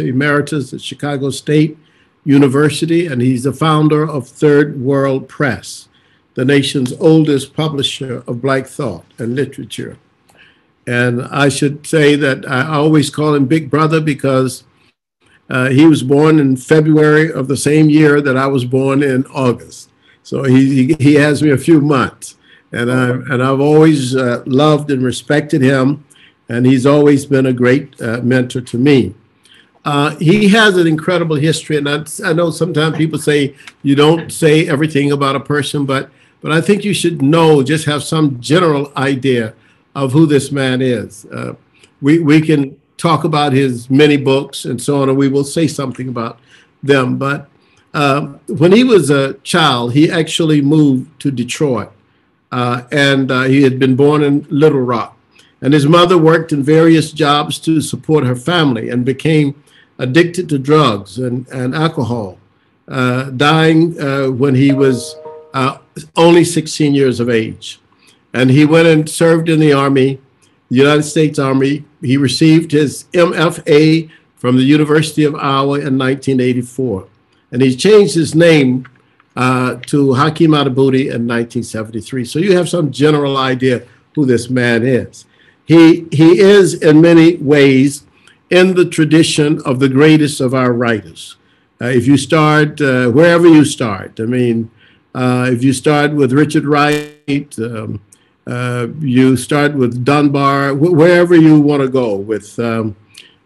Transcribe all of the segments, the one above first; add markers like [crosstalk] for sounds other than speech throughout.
Emeritus at Chicago State University, and he's the founder of Third World Press, the nation's oldest publisher of Black thought and literature. And I should say that I always call him Big Brother because uh, he was born in February of the same year that I was born in August. So he, he has me a few months. And, I, and I've always uh, loved and respected him, and he's always been a great uh, mentor to me. Uh, he has an incredible history, and I, I, know sometimes people say you don't say everything about a person, but but I think you should know, just have some general idea of who this man is. Uh, we we can talk about his many books and so on, and we will say something about them. But uh, when he was a child, he actually moved to Detroit, uh, and uh, he had been born in Little Rock. And his mother worked in various jobs to support her family and became addicted to drugs and, and alcohol, uh, dying uh, when he was uh, only 16 years of age. And he went and served in the Army, the United States Army. He received his MFA from the University of Iowa in 1984. And he changed his name uh, to Haki Madhubuti in 1973. So you have some general idea who this man is. He, he is, in many ways, in the tradition of the greatest of our writers. Uh, if you start uh, wherever you start, I mean, uh, if you start with Richard Wright, um, uh, you start with Dunbar, wh wherever you want to go with um,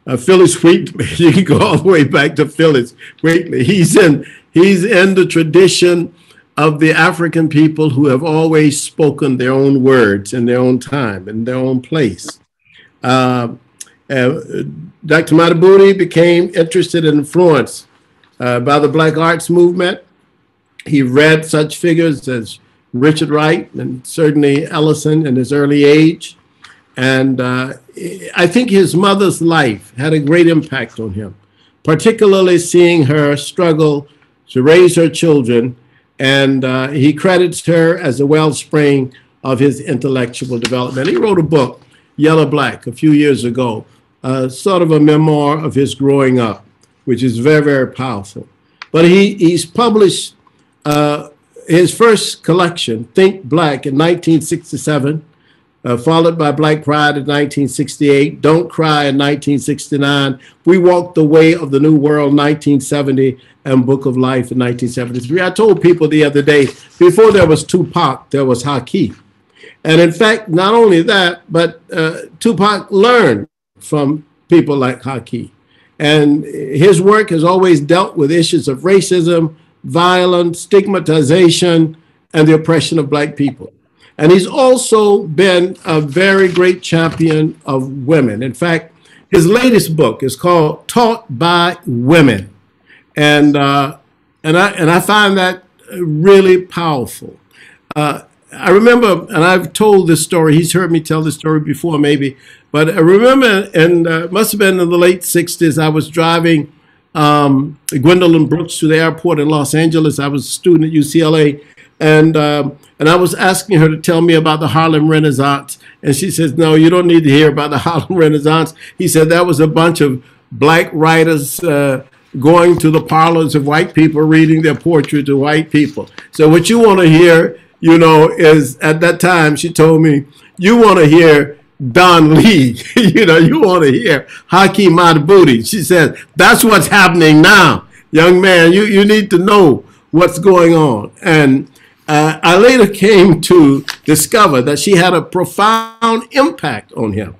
uh, Phillis Wheatley, [laughs] you can go all the way back to Phillis Wheatley. He's in, he's in the tradition of the African people who have always spoken their own words in their own time, in their own place. Uh, uh, Dr. Madhubuti became interested and influenced uh, by the Black Arts Movement. He read such figures as Richard Wright and certainly Ellison in his early age. And uh, I think his mother's life had a great impact on him, particularly seeing her struggle to raise her children. And uh, he credits her as a wellspring of his intellectual development. He wrote a book, Yellow Black, a few years ago, uh, sort of a memoir of his growing up, which is very, very powerful. But he, he's published uh, his first collection, Think Black, in 1967, uh, followed by Black Pride in 1968, Don't Cry in 1969, We Walk the Way of the New World 1970, and Book of Life in 1973. I told people the other day, before there was Tupac, there was Hakeem. And in fact, not only that, but uh, Tupac learned from people like Haki. And his work has always dealt with issues of racism, violence, stigmatization, and the oppression of black people. And he's also been a very great champion of women. In fact, his latest book is called Taught by Women. And, uh, and, I, and I find that really powerful. Uh, I remember, and I've told this story, he's heard me tell this story before maybe, but I remember, and uh, must have been in the late 60s, I was driving um, Gwendolyn Brooks to the airport in Los Angeles. I was a student at UCLA, and um, and I was asking her to tell me about the Harlem Renaissance, and she says, "No, you don't need to hear about the [laughs] Harlem Renaissance." He said that was a bunch of black writers uh, going to the parlors of white people, reading their poetry to white people. So what you want to hear, you know, is at that time she told me you want to hear Don Lee. [laughs] you know, you want to hear Haki Madhubuti. She says, that's what's happening now. Young man, you, you need to know what's going on. And uh, I later came to discover that she had a profound impact on him.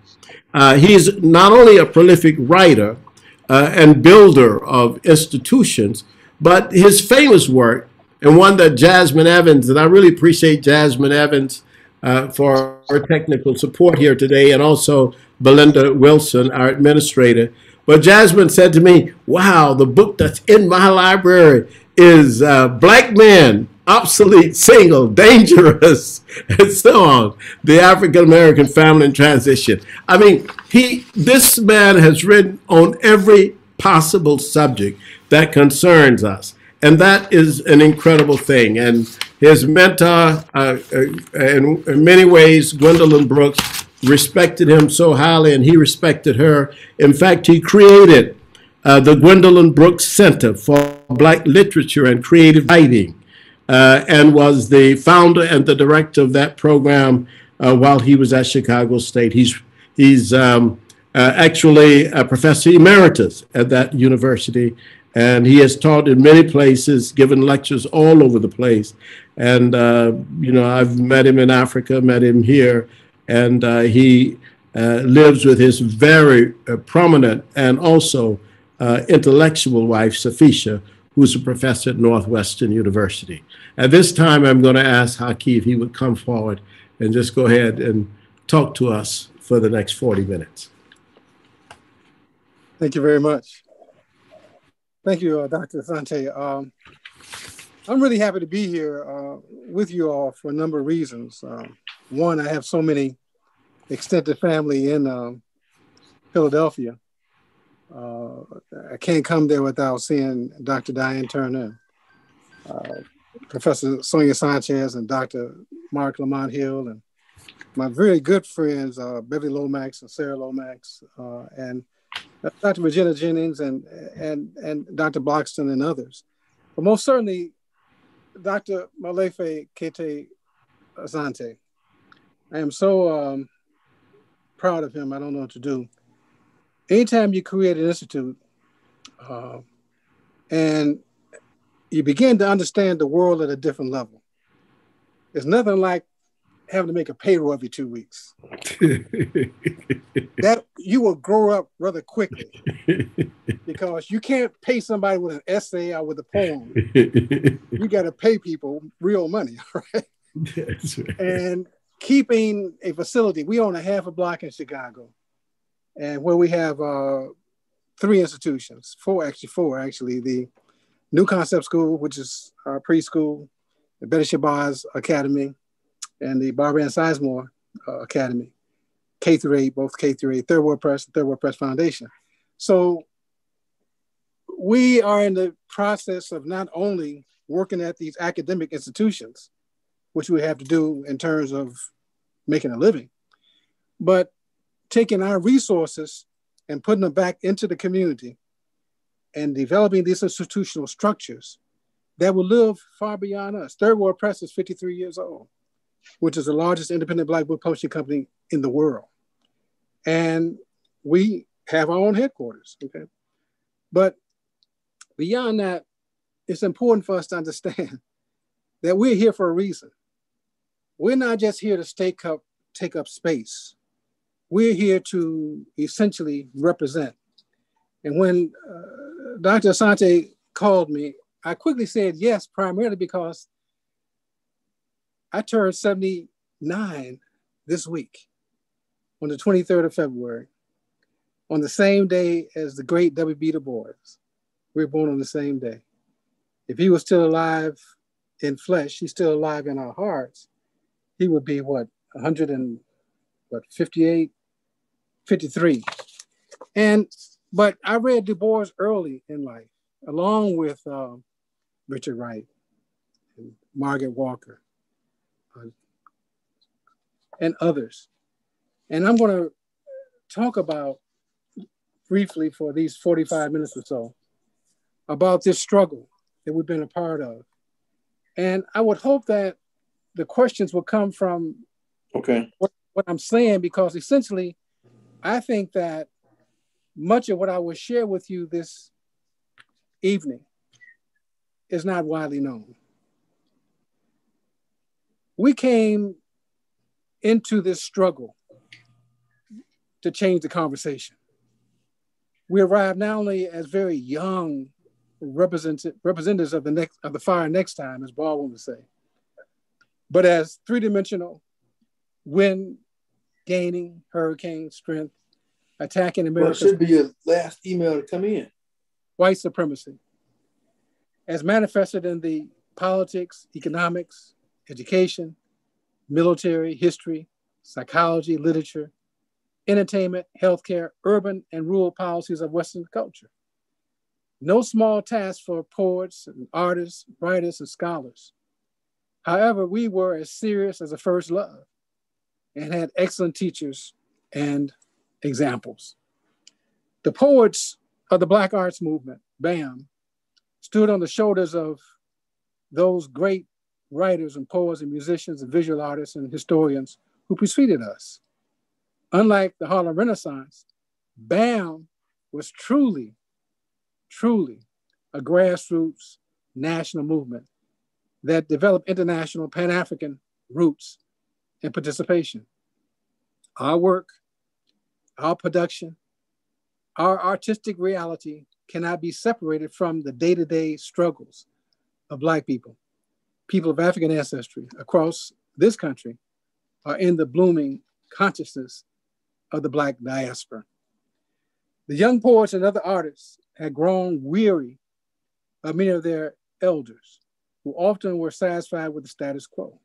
Uh, he's not only a prolific writer uh, and builder of institutions, but his famous work, and one that Jasmine Evans, and I really appreciate Jasmine Evans uh, for our technical support here today, and also Belinda Wilson, our administrator. But Jasmine said to me, wow, the book that's in my library is uh, Black Men, Obsolete, Single, Dangerous, [laughs] and so on. The African American Family in Transition. I mean, he, this man has written on every possible subject that concerns us. And that is an incredible thing. And his mentor, uh, uh, in, in many ways, Gwendolyn Brooks, respected him so highly and he respected her. In fact, he created uh, the Gwendolyn Brooks Center for Black Literature and Creative Writing, uh, and was the founder and the director of that program uh, while he was at Chicago State. He's he's um, uh, actually a professor emeritus at that university, and he has taught in many places, given lectures all over the place. And uh, you know, I've met him in Africa, met him here, and uh, he uh, lives with his very uh, prominent and also intellectual wife, Safisha, who's a professor at Northwestern University. At this time, I'm going to ask Haki if he would come forward and just go ahead and talk to us for the next 40 minutes. Thank you very much. Thank you, uh, Dr. Sante. Um, I'm really happy to be here uh, with you all for a number of reasons. Um, one, I have so many extended family in um, Philadelphia. Uh, I can't come there without seeing Dr. Diane Turner, uh, Professor Sonia Sanchez, and Dr. Marc Lamont Hill, and my very good friends, uh, Beverly Lomax and Sarah Lomax, uh, and Dr. Regina Jennings, and, and, and Dr. Bloxton, and others. But most certainly, Dr. Molefi Kete Asante. I am so um, proud of him. I don't know what to do. Anytime you create an institute uh, and you begin to understand the world at a different level, it's nothing like having to make a payroll every two weeks. that you will grow up rather quickly [laughs] because you can't pay somebody with an essay or with a poem. you got to pay people real money, [laughs] right? right? And keeping a facility, we own a half a block in Chicago, and where we have uh, three institutions, four actually, four actually. The New Concept School, which is our preschool, the Betty Shabazz Academy, and the Barbara Ann Sizemore uh, Academy, K through 8, both K through 8, Third World Press, Third World Press Foundation. So we are in the process of not only working at these academic institutions, which we have to do in terms of making a living, but taking our resources and putting them back into the community and developing these institutional structures that will live far beyond us. Third World Press is 53 years old which is the largest independent black book publishing company in the world. And we have our own headquarters, okay? But beyond that, it's important for us to understand [laughs] that we're here for a reason. We're not just here to take up, take up space. We're here to essentially represent. And when uh, Dr. Asante called me, I quickly said yes, primarily because I turned 79 this week on the 23rd of February, on the same day as the great W.B. Du Bois. We were born on the same day. If he was still alive in flesh, he's still alive in our hearts, he would be what, 100 and what, 58, 53. And, but I read Du Bois early in life, along with uh, Richard Wright and Margaret Walker and others. And I'm going to talk about briefly for these 45 minutes or so about this struggle that we've been a part of. And I would hope that the questions will come from okay what, what I'm saying, because essentially, I think that much of what I will share with you this evening is not widely known. We came into this struggle to change the conversation. We arrive not only as very young representatives of the next of the fire next time, as Baldwin would say, but as three-dimensional wind gaining hurricane strength, attacking America. Well, should be your last email to come in. White supremacy, as manifested in the politics, economics, education, military, history, psychology, literature, entertainment, healthcare, urban and rural policies of Western culture. No small task for poets and artists, writers, and scholars. However, we were as serious as a first love and had excellent teachers and examples. The poets of the Black Arts Movement, BAM, stood on the shoulders of those great writers and poets and musicians and visual artists and historians who preceded us. Unlike the Harlem Renaissance, BAM was truly, truly a grassroots national movement that developed international Pan African roots and participation. Our work, our production, our artistic reality cannot be separated from the day to day struggles of Black people. People of African ancestry across this country are in the blooming consciousness of the Black diaspora. The young poets and other artists had grown weary of many of their elders, who often were satisfied with the status quo.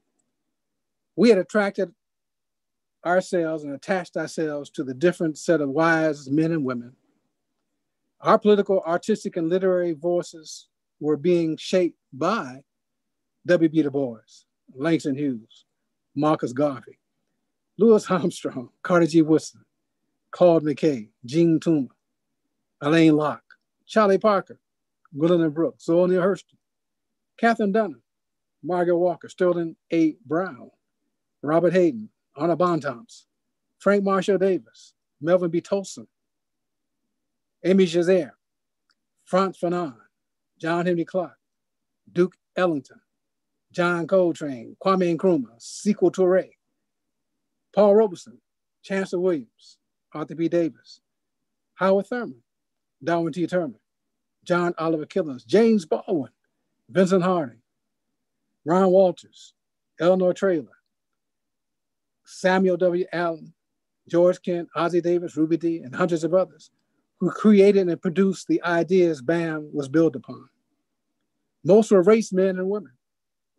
We had attracted ourselves and attached ourselves to the different set of wise men and women. Our political, artistic, and literary voices were being shaped by W.B. Du Bois, Langston Hughes, Marcus Garvey, Louis Armstrong, Carter G. Woodson, Claude McKay, Jean Toomer, Alain Locke, Charlie Parker, Gwendolyn Brooks, Neale Hurston, Katherine Dunham, Margaret Walker, Sterling A. Brown, Robert Hayden, Arna Bontemps, Frank Marshall Davis, Melvin B. Tolson, Amy Jazer, Frantz Fanon, John Henrik Clarke, Duke Ellington, John Coltrane, Kwame Nkrumah, Sekou Touré, Paul Robeson, Chancellor Williams, Arthur B. Davis, Howard Thurman, Darwin T. Turner, John Oliver Killens, James Baldwin, Vincent Harding, Ron Walters, Eleanor Traylor, Samuel W. Allen, George Kent, Ossie Davis, Ruby Dee, and hundreds of others who created and produced the ideas BAM was built upon. Most were race men and women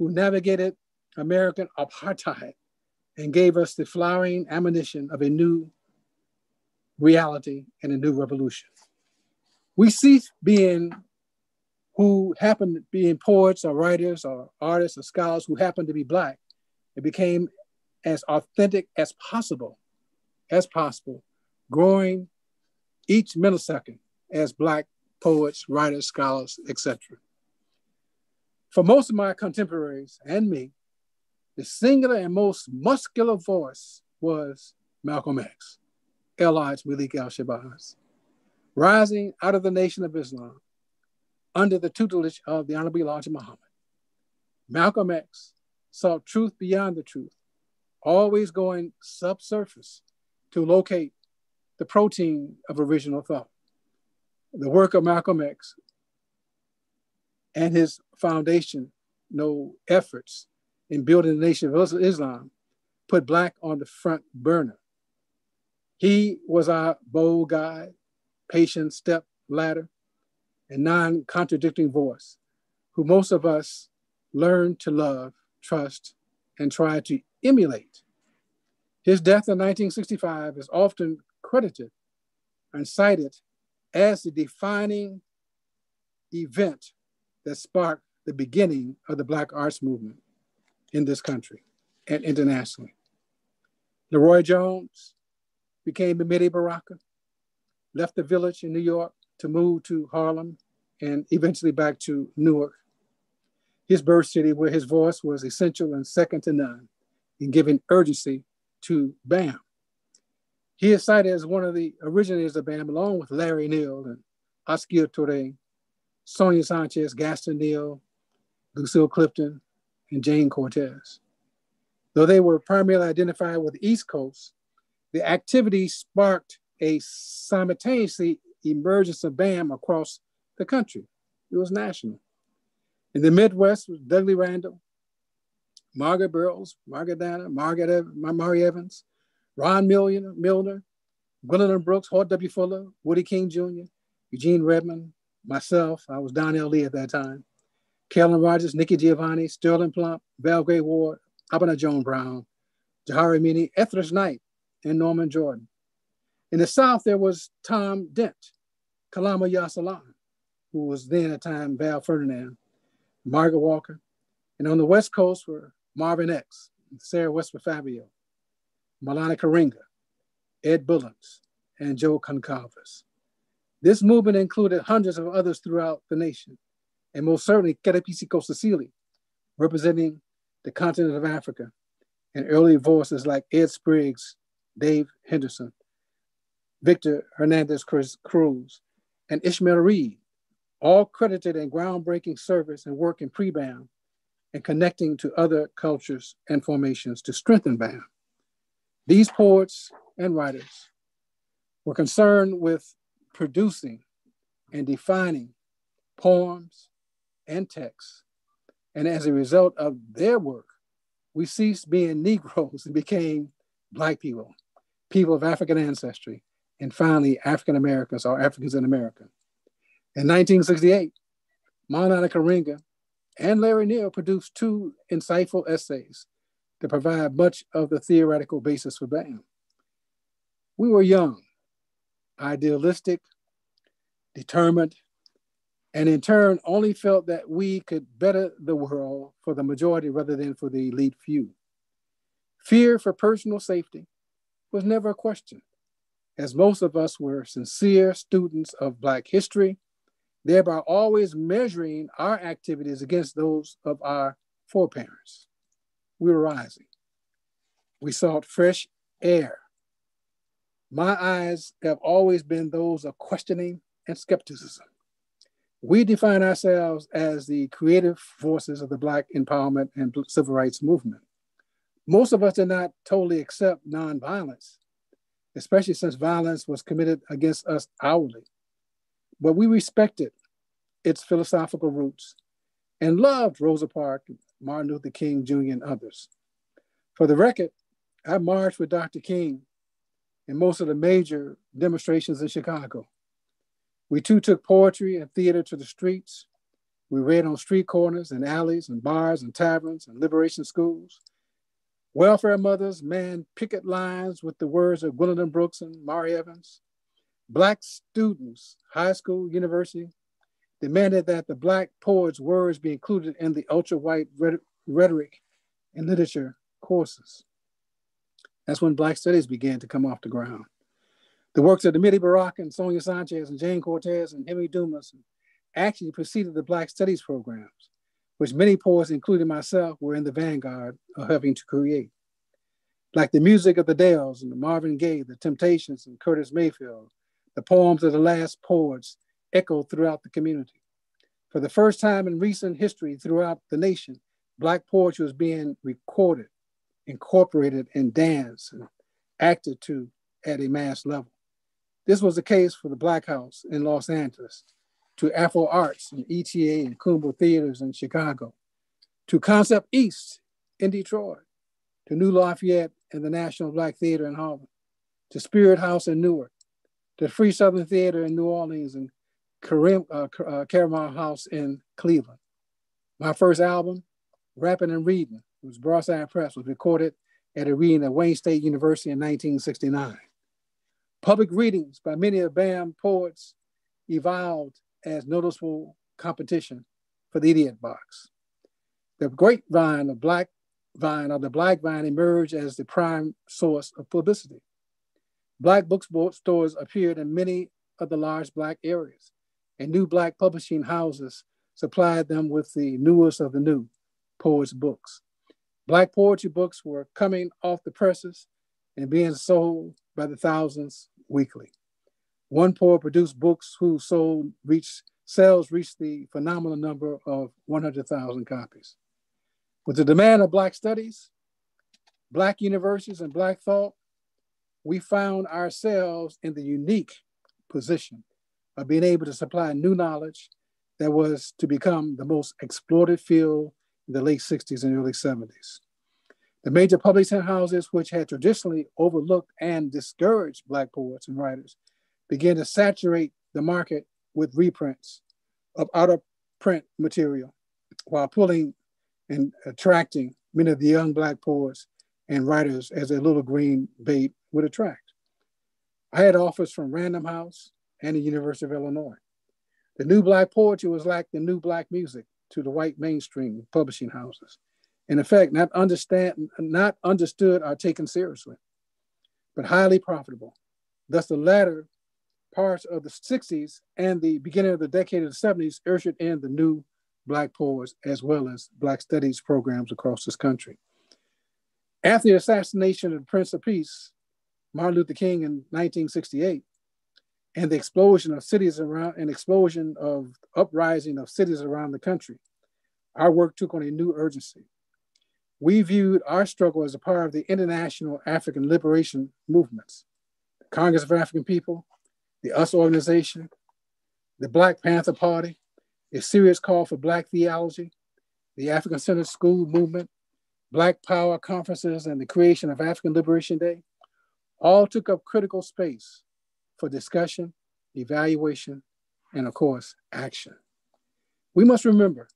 who navigated American apartheid and gave us the flowering ammunition of a new reality and a new revolution. We ceased being who happened to be poets or writers or artists or scholars who happened to be Black. It became as authentic as possible, as possible, growing each millisecond as Black poets, writers, scholars, etc. For most of my contemporaries and me, the singular and most muscular voice was Malcolm X, El-Hajj Malik al-Shabazz, rising out of the Nation of Islam under the tutelage of the Honorable Elijah Muhammad. Malcolm X saw truth beyond the truth always going subsurface to locate the protein of original thought. The work of Malcolm X and his foundation, no efforts in building the Nation of Islam, put Black on the front burner. He was our bold guide, patient step ladder, and non contradicting voice, who most of us learned to love, trust, and try to emulate. His death in 1965 is often credited and cited as the defining event that sparked the beginning of the Black arts movement in this country and internationally. LeRoi Jones became Amiri Baraka, left the village in New York to move to Harlem and eventually back to Newark, his birth city where his voice was essential and second to none in giving urgency to BAM. He is cited as one of the originators of BAM, along with Larry Neal and Askia Toure, Sonia Sanchez, Gaston Neal, Lucille Clifton, and Jayne Cortez. Though they were primarily identified with the East Coast, the activity sparked a simultaneously emergence of BAM across the country. It was national. In the Midwest was Dudley Randall, Margaret Burroughs, Margaret Danner, Margaret Mari Evans, Ron Milner, Milner Gwendolyn Brooks, Hoyt W. Fuller, Woody King Jr., Eugene Redmond, myself, I was Donnell Lee at that time, Carolyn Rogers, Nikki Giovanni, Sterling Plumpp, Val Gray Ward, Abner Joan Brown, Johari Amini, Etheridge Knight, and Norman Jordan. In the South, there was Tom Dent, Kalamu ya Salaam, who was then at the time Val Ferdinand, Margaret Walker. And on the West Coast were Marvin X, Sarah Westbrook Fabio, Maulana Karenga, Ed Bullins, and Joe Goncalves. This movement included hundreds of others throughout the nation, and most certainly Keorapetse Kgositsile, representing the continent of Africa, and early voices like Ed Spriggs, Dave Henderson, Victor Hernandez Cruz, and Ishmael Reed, all credited in groundbreaking service and work in pre-BAM and connecting to other cultures and formations to strengthen BAM. These poets and writers were concerned with producing and defining poems and texts. And as a result of their work, we ceased being [laughs] Negroes and became Black people, people of African ancestry, and finally African Americans or Africans in America. In 1968, Maulana Karenga and Larry Neal produced two insightful essays to provide much of the theoretical basis for BAM. We were young, idealistic, determined, and in turn only felt that we could better the world for the majority rather than for the elite few. Fear for personal safety was never a question, as most of us were sincere students of Black history, thereby always measuring our activities against those of our foreparents. We were rising. We sought fresh air. My eyes have always been those of questioning and skepticism. We define ourselves as the creative forces of the Black empowerment and civil rights movement. Most of us did not totally accept nonviolence, especially since violence was committed against us hourly. But we respected its philosophical roots and loved Rosa Parks, Martin Luther King Jr., and others. For the record, I marched with Dr. King in most of the major demonstrations in Chicago. We too took poetry and theater to the streets. We read on street corners and alleys and bars and taverns and liberation schools. Welfare mothers manned picket lines with the words of Gwendolyn Brooks and Mari Evans. Black students, high school, university, demanded that the Black poet's words be included in the ultra-white rhetoric and literature courses. That's when Black studies began to come off the ground. The works of Amiri Baraka and Sonia Sanchez and Jayne Cortez and Henry Dumas actually preceded the Black Studies programs, which many poets, including myself, were in the vanguard of helping to create. Like the music of the Dells and the Marvin Gaye, the Temptations and Curtis Mayfield, the poems of the last poets echoed throughout the community. For the first time in recent history throughout the nation, Black poetry was being recorded, incorporated, and danced and acted to at a mass level. This was the case for the Black House in Los Angeles, to Afro Arts and ETA and Kuumba Theaters in Chicago, to Concept East in Detroit, to New Lafayette and the National Black Theater in Harlem, to Spirit House in Newark, to Free Southern Theater in New Orleans and Karim, uh, uh, Karamu House in Cleveland. My first album, Rapping and Reading, was Broadside Press, was recorded at a reading at Wayne State University in 1969. Public readings by many of BAM poets evolved as noticeable competition for the idiot box. The grapevine of black vine or the black vine emerged as the prime source of publicity. Black bookstores appeared in many of the large black areas, and new black publishing houses supplied them with the newest of the new poets' books. Black poetry books were coming off the presses and being sold by the thousands weekly. One poet produced books whose sold reached, sales reached the phenomenal number of 100,000 copies. With the demand of Black studies, Black universities, and Black thought, we found ourselves in the unique position of being able to supply new knowledge that was to become the most exploited field in the late 60s and early 70s. The major publishing houses, which had traditionally overlooked and discouraged Black poets and writers, began to saturate the market with reprints of out of print material while pulling and attracting many of the young Black poets and writers as a little green bait would attract. I had offers from Random House and the University of Illinois. The new Black poetry was like the new Black music to the white mainstream publishing houses in effect, not understand, not understood or taken seriously, but highly profitable. Thus, the latter parts of the 60s and the beginning of the decade of the 70s ushered in the new Black poets as well as Black studies programs across this country. After the assassination of the Prince of Peace, Martin Luther King in 1968, and the explosion of cities around an explosion of uprising of cities around the country, our work took on a new urgency. We viewed our struggle as a part of the international African liberation movements, the Congress of African People, the US organization, the Black Panther Party, a serious call for Black theology, the African Centered School Movement, Black Power conferences, and the creation of African Liberation Day all took up critical space for discussion, evaluation, and of course, action. We must remember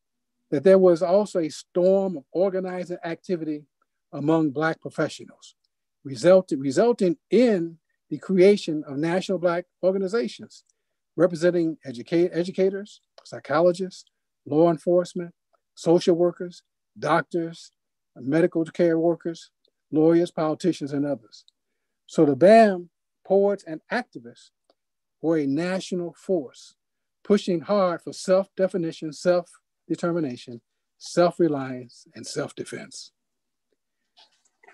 that there was also a storm of organizing activity among Black professionals, resulting, resulting in the creation of national Black organizations representing educate, educators, psychologists, law enforcement, social workers, doctors, medical care workers, lawyers, politicians, and others. So the BAM poets and activists were a national force pushing hard for self definition, self determination, self reliance, and self defense.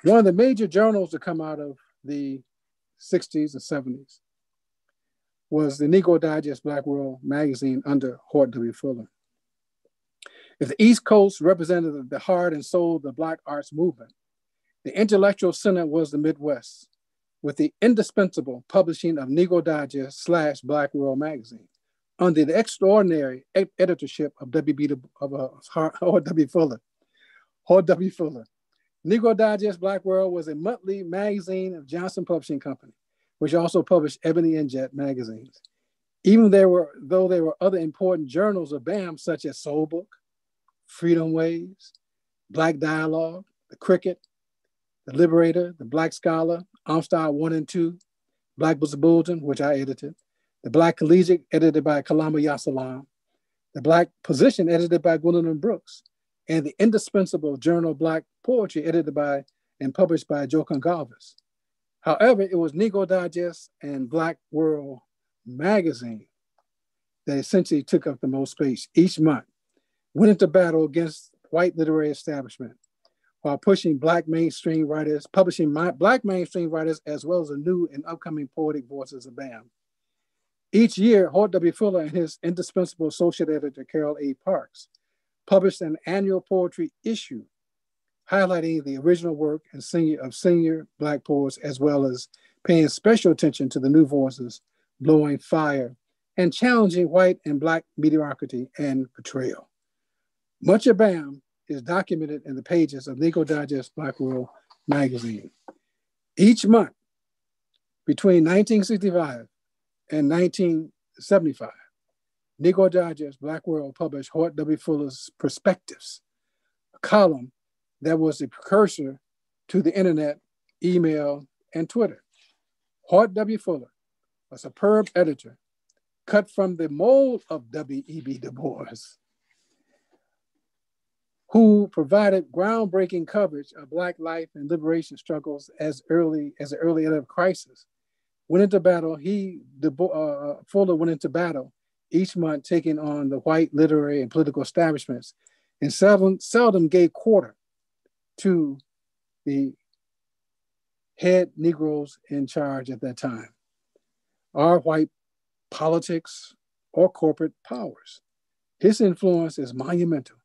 One of the major journals to come out of the 60s and 70s was the Negro Digest Black World magazine under Hoyt W. Fuller. If the East Coast represented the heart and soul of the Black arts movement, the intellectual center was the Midwest, with the indispensable publishing of Negro Digest slash Black World magazine under the extraordinary editorship of W.B. of uh. [laughs] Fuller. Hoyt W. Fuller. Negro Digest Black World was a monthly magazine of Johnson Publishing Company which also published Ebony and Jet magazines. Even there were, though there were other important journals of BAM, such as Soul Book, Freedom Waves, Black Dialogue, The Cricket, The Liberator, The Black Scholar, Amistad 1 and 2, Black Bulletin, which I edited, The Black Collegiate, edited by Kalamu ya Salaam, The Black Position, edited by Gwendolyn Brooks, and the indispensable journal of Black Poetry, edited by and published by Joe Goncalves. However, it was Negro Digest and Black World magazine that essentially took up the most space each month, went into battle against white literary establishment while pushing black mainstream writers, publishing my, black mainstream writers, as well as the new and upcoming poetic voices of BAM. Each year, Hoyt W. Fuller and his indispensable associate editor, Carol A. Parks, published an annual poetry issue highlighting the original work and senior, of senior Black poets, as well as paying special attention to the new voices blowing fire and challenging white and Black mediocrity and betrayal. Much of BAM is documented in the pages of Negro Digest Black World magazine. Each month between 1965 and 1975, Negro Digest Black World published Hoyt W. Fuller's Perspectives, a column that was the precursor to the internet, email, and Twitter. Hoyt W. Fuller, a superb editor, cut from the mold of W.E.B. Du Bois, who provided groundbreaking coverage of Black life and liberation struggles as early as the early end of crisis. Went into battle, he, Du Bois, uh, Fuller went into battle each month taking on the white literary and political establishments and seldom, seldom gave quarter to the head Negroes in charge at that time, our white politics or corporate powers. His influence is monumental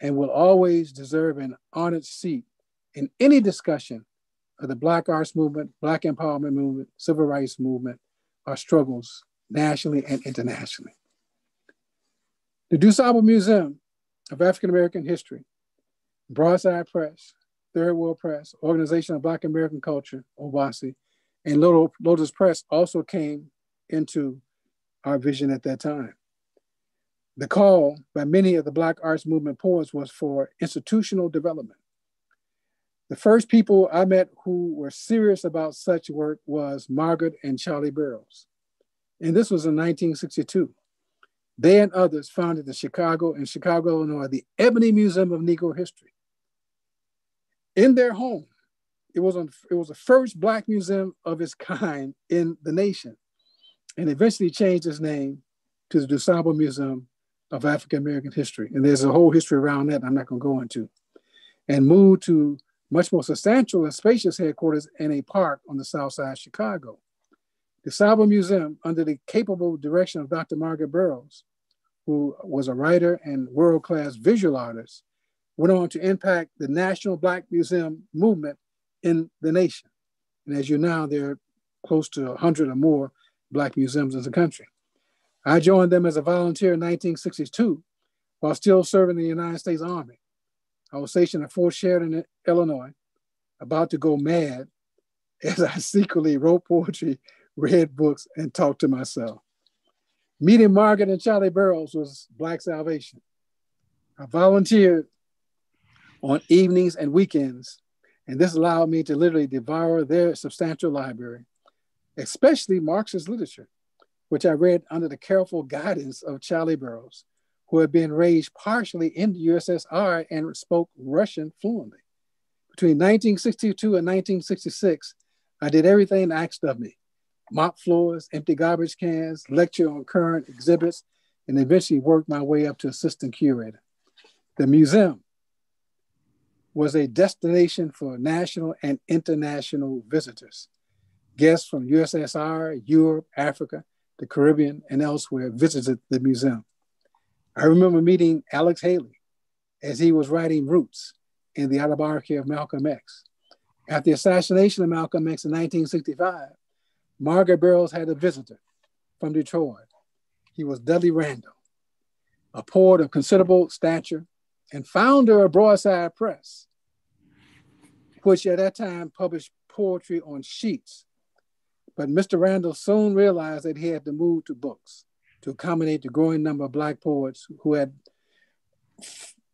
and will always deserve an honored seat in any discussion of the Black arts movement, Black empowerment movement, civil rights movement, our struggles nationally and internationally. The DuSable Museum of African American History Broadside Press, Third World Press, Organization of Black American Culture, OBAC, and Lotus Press also came into our vision at that time. The call by many of the Black arts movement poets was for institutional development. The first people I met who were serious about such work was Margaret and Charlie Burroughs. And this was in 1962. They and others founded the Chicago and Chicago, Illinois, the Ebony Museum of Negro History in their home. It was on, it was the first black museum of its kind in the nation. and eventually changed its name to the DuSable Museum of African American History. And there's a whole history around that I'm not going to go into. And moved to much more substantial and spacious headquarters in a park on the south side of Chicago. The DuSable Museum, under the capable direction of Dr. Margaret Burroughs, who was a writer and world-class visual artist, went on to impact the National Black Museum movement in the nation. And as you know, there are close to 100 or more Black museums in the country. I joined them as a volunteer in 1962 while still serving the United States Army. I was stationed at Fort Sheridan, Illinois, about to go mad [laughs] as I secretly wrote poetry, read books, and talked to myself. Meeting Margaret and Charlie Burroughs was Black Salvation. I volunteered on evenings and weekends, and this allowed me to literally devour their substantial library, especially Marxist literature, which I read under the careful guidance of Charlie Burroughs, who had been raised partially in the USSR and spoke Russian fluently. Between 1962 and 1966, I did everything asked of me mop floors, empty garbage cans, lecture on current exhibits, and eventually worked my way up to assistant curator. The museum was a destination for national and international visitors. Guests from USSR, Europe, Africa, the Caribbean, and elsewhere visited the museum. I remember meeting Alex Haley as he was writing Roots in the autobiography of Malcolm X. After the assassination of Malcolm X in 1965, Margaret Burroughs had a visitor from Detroit. He was Dudley Randall, a poet of considerable stature and founder of Broadside Press, which at that time published poetry on sheets. But Mr. Randall soon realized that he had to move to books to accommodate the growing number of Black poets who had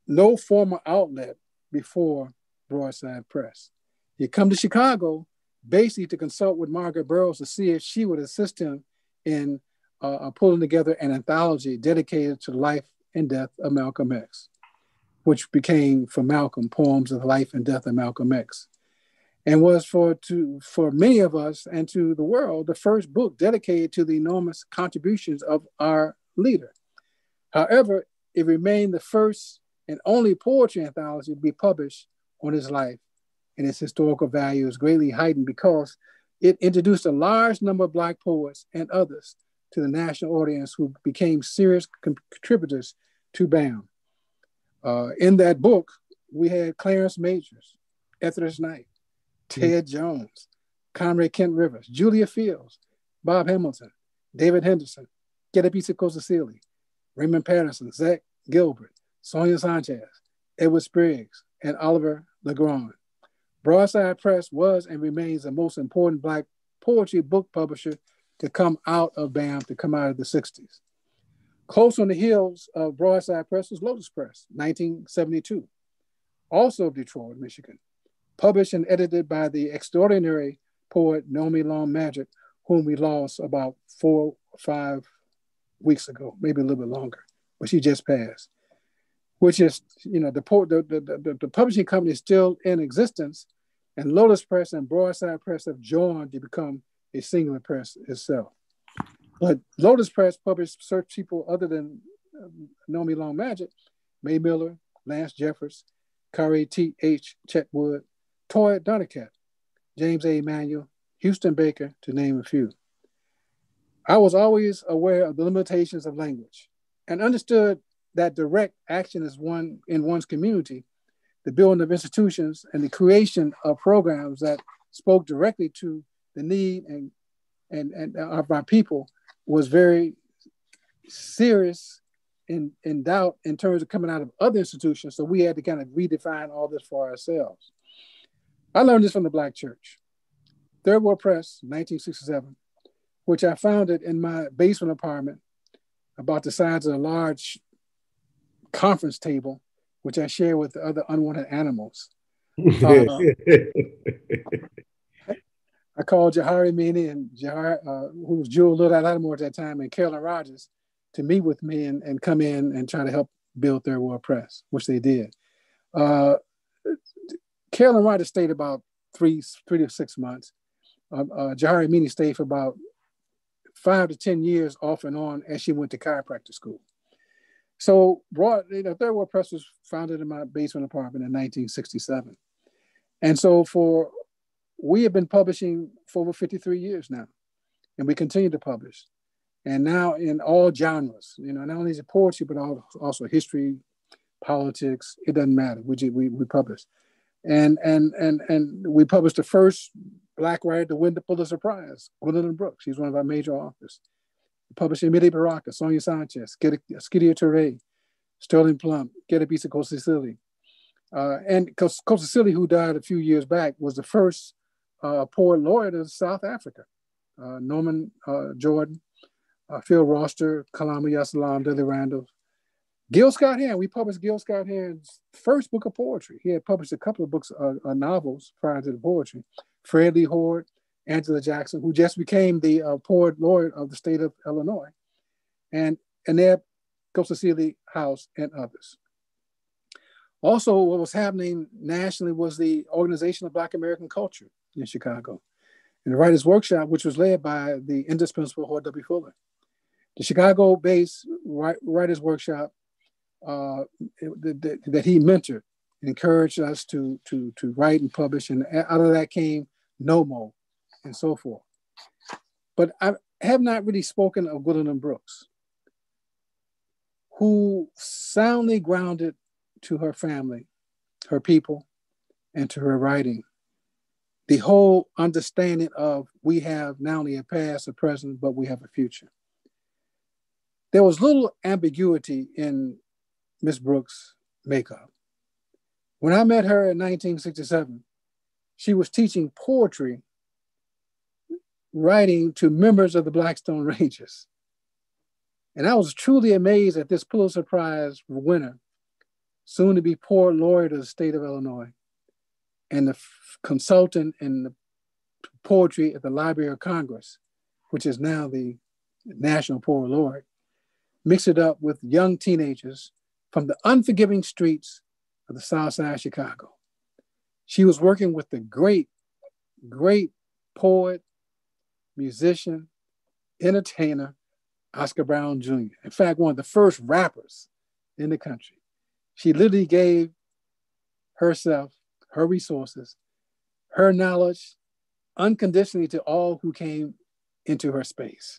no formal outlet before Broadside Press. He come to Chicago basically to consult with Margaret Burroughs to see if she would assist him in uh, uh, pulling together an anthology dedicated to the life and death of Malcolm X, which became for Malcolm poems of life and death of Malcolm X, and was for to for many of us and to the world the first book dedicated to the enormous contributions of our leader. However, it remained the first and only poetry anthology to be published on his life and its historical value is greatly heightened because it introduced a large number of Black poets and others to the national audience who became serious contributors to BAM. Uh, in that book, we had Clarence Majors, Etheridge Knight, Ted mm-hmm. Jones, Conrad Kent Rivers, Julia Fields, Bob Hamilton, David Henderson, Keorapetse Kgositsile, Raymond Patterson, Zach Gilbert, Sonia Sanchez, Edward Spriggs, and Oliver LaGrone. Broadside Press was and remains the most important Black poetry book publisher to come out of BAM, to come out of the 60s. Close on the heels of Broadside Press was Lotus Press, 1972, also of Detroit, Michigan, published and edited by the extraordinary poet Naomi Long Madgett, whom we lost about four or five weeks ago, maybe a little bit longer, but she just passed. Which is, you know, the, the, the, the publishing company is still in existence, and Lotus Press and Broadside Press have joined to become a singular press itself. But Lotus Press published search people other than um, Naomi Long Madgett, May Miller, Lance Jeffers, Kari T. H. Chetwood, Toi Derricotte, James A. Emanuel, Houston Baker, to name a few. I was always aware of the limitations of language and understood that direct action is one in one's community the building of institutions and the creation of programs that spoke directly to the need and, and, and uh, of our people was very serious in, in doubt in terms of coming out of other institutions. So we had to kind of redefine all this for ourselves. I learned this from the Black Church. Third World Press, 1967, which I founded in my basement apartment about the size of a large conference table which I share with the other unwanted animals. [laughs] Uh, I called Johari Amini and Jahari, uh, who was Jewel Little Lattimore at that time, and Carolyn Rogers to meet with me and, and come in and try to help build Third World Press, which they did. Uh, Carolyn Rogers stayed about three, three to six months. Uh, uh, Johari Amini stayed for about five to 10 years off and on as she went to chiropractic school. So, broad, you know, Third World Press was founded in my basement apartment in 1967. And so, for we have been publishing for over 53 years now, and we continue to publish. And now in all genres, you know, not only is it poetry, but also history, politics, it doesn't matter. We, we, we publish. And, and, and, and we published the first black writer to win the Pulitzer Prize, Gwendolyn Brooks. She's one of our major authors. We published Amiri Baraka, Sonia Sanchez, Askia Touré, Sterling Plumpp, Get a Piece of Kosasili. Uh, and Kgositsile, who died a few years back, was the first uh, poet laureate of South Africa. Uh, Norman uh, Jordan, uh, Phil Roster, Kalamu ya Salaam, Dudley Randall, Gil Scott Heron, we published Gil Scott Heron's first book of poetry. He had published a couple of books, uh, uh, novels prior to the poetry. Fred Lee Angela Jackson, who just became the uh, poet laureate of the state of Illinois, and Aneb Kgositsile House, and others. Also, what was happening nationally was the Organization of Black American Culture in Chicago, and the Writers' Workshop, which was led by the indispensable Hoyt W. Fuller. The Chicago-based Writers' Workshop uh, that, that he mentored, encouraged us to, to, to write and publish. And out of that came Nommo and so forth. But I have not really spoken of Gwendolyn Brooks, who soundly grounded to her family, her people, and to her writing the whole understanding of we have not only a past, a present, but we have a future. There was little ambiguity in Miss Brooks' makeup. When I met her in 1967, she was teaching poetry, writing to members of the Blackstone [laughs] Rangers. And I was truly amazed at this Pulitzer Prize winner, soon to be poet laureate of the state of Illinois, and the consultant in the poetry at the Library of Congress, which is now the National Poet Laureate, mix it up with young teenagers from the unforgiving streets of the South Side of Chicago. She was working with the great, great poet, musician, entertainer, Oscar Brown Jr. In fact, one of the first rappers in the country. She literally gave herself, her resources, her knowledge unconditionally to all who came into her space.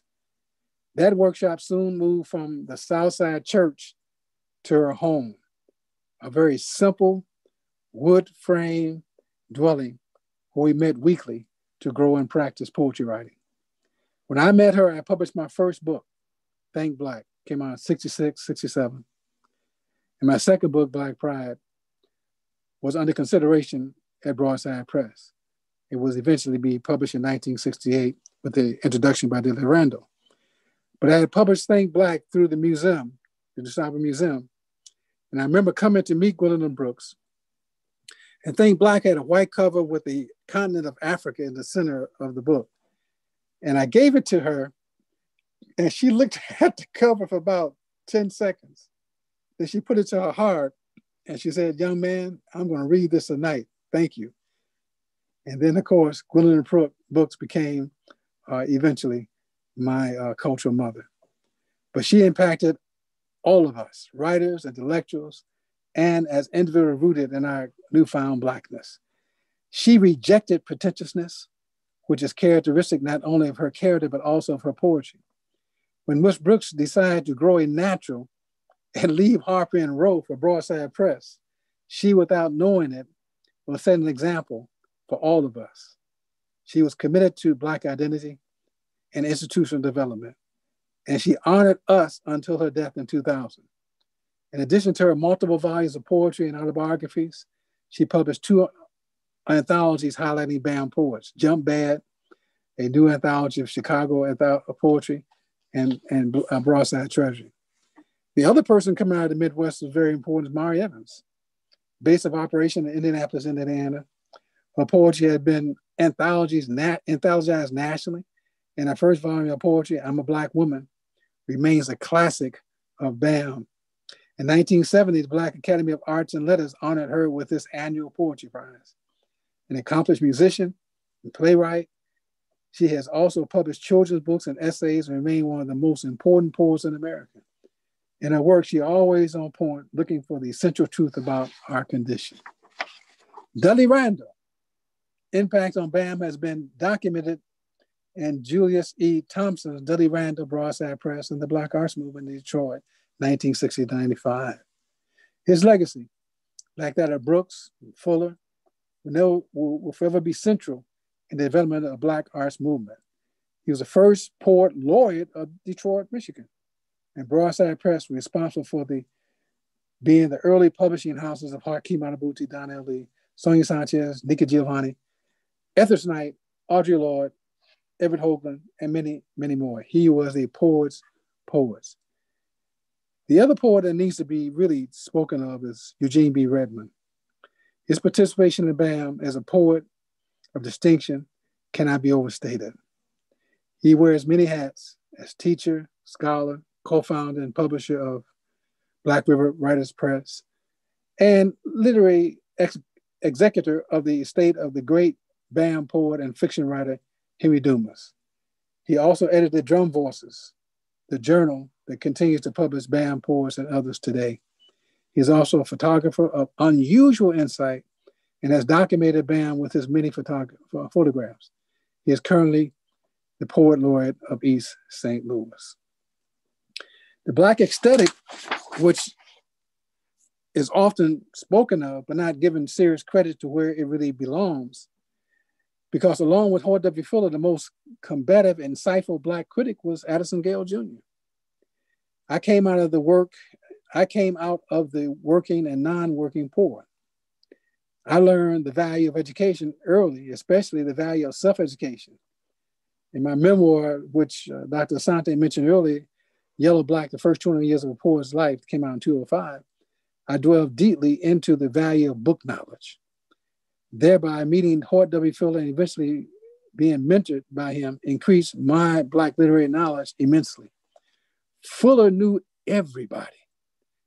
That workshop soon moved from the Southside Church to her home, a very simple wood frame dwelling where we met weekly to grow and practice poetry writing. When I met her, I published my first book, Think Black, came out in 66, 67. And my second book, Black Pride, was under consideration at Broadside Press. It was eventually be published in 1968 with the introduction by Dudley Randall. But I had published Think Black through the museum, the DuSable Museum, and I remember coming to meet Gwendolyn Brooks. And Think Black had a white cover with the continent of Africa in the center of the book. And I gave it to her, and she looked [laughs] at the cover for about 10 seconds. Then she put it to her heart, and she said, Young man, I'm going to read this tonight. Thank you. And then, of course, Gwendolyn Brooks became uh, eventually my uh, cultural mother. But she impacted all of us, writers, intellectuals, and as individuals rooted in our newfound Blackness. She rejected pretentiousness, which is characteristic not only of her character, but also of her poetry. When Miss Brooks decided to grow a natural and leave Harper and Row for Broadside Press, she, without knowing it, was setting an example for all of us. She was committed to Black identity and institutional development and she honored us until her death in 2000. In addition to her multiple volumes of poetry and autobiographies, she published two anthologies highlighting BAM poets, Jump Bad, a new anthology of Chicago poetry, and, and uh, Broadside Treasury. The other person coming out of the Midwest was very important is Mari Evans, base of operation in Indianapolis, Indiana. Her poetry had been anthologies, anthologized nationally. In her first volume of poetry, I'm a Black Woman, remains a classic of BAM. In 1970, the Black Academy of Arts and Letters honored her with this annual poetry prize. An accomplished musician and playwright, She has also published children's books and essays and remained one of the most important poets in America. In her work, she always on point, looking for the essential truth about our condition. Dudley Randall, impact on BAM has been documented in Julius E. Thompson's Dudley Randall Broadside Press and the Black Arts Movement in Detroit, 1960-95. His legacy, like that of Brooks, Fuller, will, will, will forever be central in the development of the Black arts movement. He was the first poet laureate of Detroit, Michigan, and Broadside Press was responsible for the being the early publishing houses of Haki Madhubuti, Don L. Lee, Sonia Sanchez, Nikki Giovanni, Etheridge Knight, Audre Lorde, Everett Hoagland, and many, many more. He was a poet's poet. The other poet that needs to be really spoken of is Eugene B. Redmond. His participation in BAM as a poet of distinction cannot be overstated. He wears many hats as teacher, scholar, co-founder and publisher of Black River Writers Press, and literary ex- executor of the estate of the great BAM poet and fiction writer Henry Dumas. He also edited Drum Voices, the journal that continues to publish BAM poets and others today. He is also a photographer of unusual insight and has documented BAM with his many photog- photographs. He is currently the poet laureate of East St. Louis. The Black aesthetic, which is often spoken of but not given serious credit to where it really belongs, because along with Hoyt W. Fuller, the most combative insightful Black critic was Addison Gayle Jr. I came out of the work, I came out of the working and non-working poor. I learned the value of education early, especially the value of self-education. In my memoir, which uh, Dr. Asante mentioned earlier, Yellow Black, the first 20 years of a poor's life, came out in 205, I dwelled deeply into the value of book knowledge. Thereby meeting Hoyt W. Fuller and eventually being mentored by him increased my Black literary knowledge immensely. Fuller knew everybody,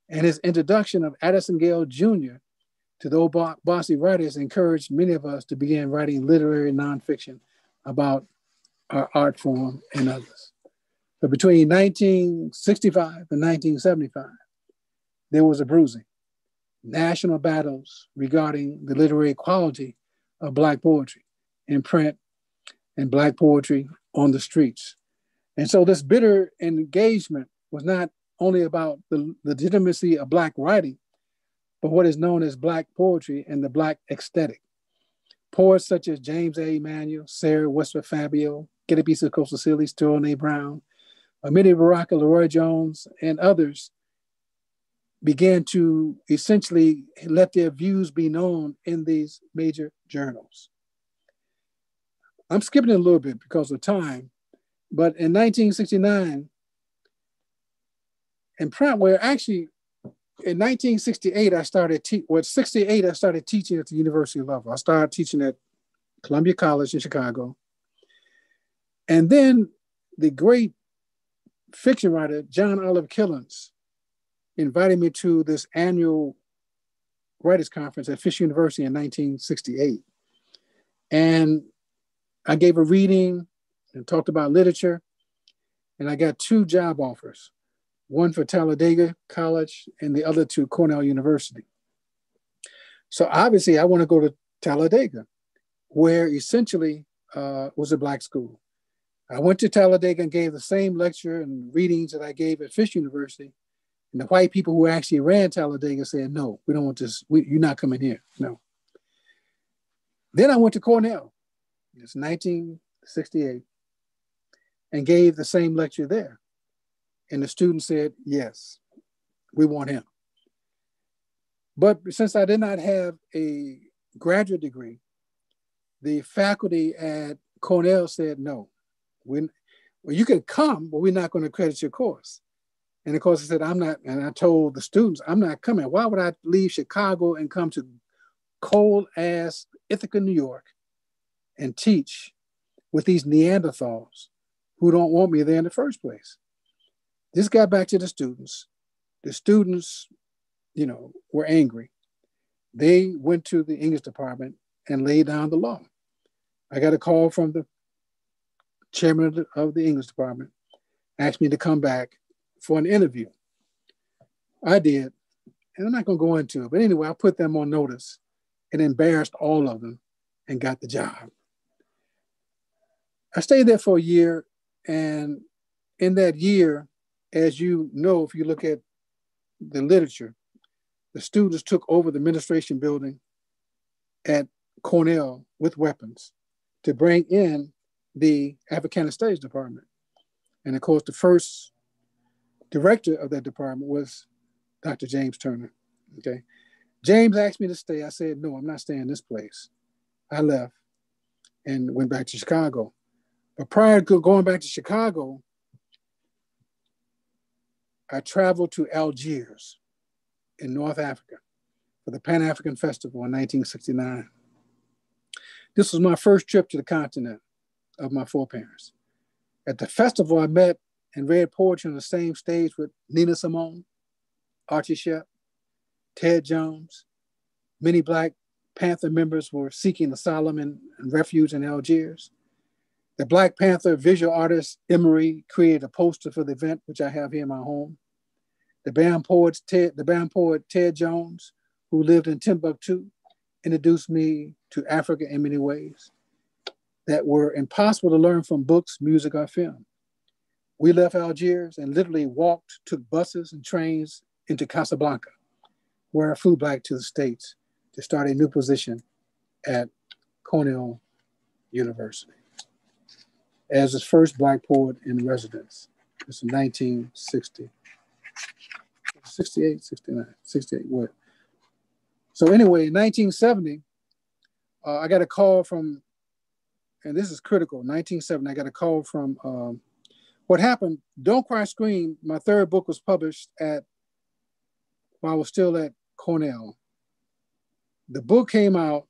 and his introduction of Addison Gayle Jr to the old bossy writers encouraged many of us to begin writing literary nonfiction about our art form and others. But between 1965 and 1975, there was a bruising, national battles regarding the literary quality of Black poetry in print and Black poetry on the streets. And so this bitter engagement was not only about the legitimacy of Black writing, but what is known as Black poetry and the Black aesthetic. Poets such as James A. Emanuel, Sarah Webster Fabio, Keorapetse Kgositsile, Sterling A. Brown, Amiri Baraka, LeRoi Jones, and others began to essentially let their views be known in these major journals. I'm skipping a little bit because of time, but in 1969, and Pratt, where actually in 1968, I started te- well, 68, I started teaching at the university level. I started teaching at Columbia College in Chicago. And then the great fiction writer, John Oliver Killens, invited me to this annual writers conference at Fisk University in 1968. And I gave a reading and talked about literature. And I got two job offers one for Talladega College and the other to Cornell University. So obviously, I want to go to Talladega, where essentially uh, was a black school. I went to Talladega and gave the same lecture and readings that I gave at Fisk University. And the white people who actually ran Talladega said, no, we don't want this. We, you're not coming here. No. Then I went to Cornell. It's 1968 and gave the same lecture there. And the student said, yes, we want him. But since I did not have a graduate degree, the faculty at Cornell said, no, we, well, you can come, but we're not going to credit your course. And of course, I said, I'm not, and I told the students, I'm not coming. Why would I leave Chicago and come to cold ass Ithaca, New York, and teach with these Neanderthals who don't want me there in the first place? This got back to the students. The students, you know, were angry. They went to the English department and laid down the law. I got a call from the chairman of the, of the English department, asked me to come back for an interview. I did, and I'm not going to go into it, but anyway, I put them on notice and embarrassed all of them and got the job. I stayed there for a year, and in that year, as you know, if you look at the literature, the students took over the administration building at Cornell with weapons to bring in the Africana Studies Department. And of course, the first director of that department was Dr. James Turner. Okay. James asked me to stay. I said, no, I'm not staying in this place. I left and went back to Chicago. But prior to going back to Chicago, I traveled to Algiers in North Africa for the Pan African Festival in 1969. This was my first trip to the continent of my foreparents. At the festival, I met and read poetry on the same stage with Nina Simone, Archie Shepp, Ted Joans. Many Black Panther members were seeking asylum and, and refuge in Algiers. The Black Panther visual artist Emory created a poster for the event, which I have here in my home. The band poet Ted, the band poet Ted Joans, who lived in Timbuktu, introduced me to Africa in many ways that were impossible to learn from books, music, or film. We left Algiers and literally walked, took buses and trains into Casablanca, where I flew back to the States to start a new position at Cornell University as his first Black poet in residence. It's 1960. 68, 69, 68, what? So anyway, in 1970, uh, I got a call from, and this is critical, 1970, I got a call from, um, what happened, Don't Cry Scream, my third book was published at, while I was still at Cornell. The book came out,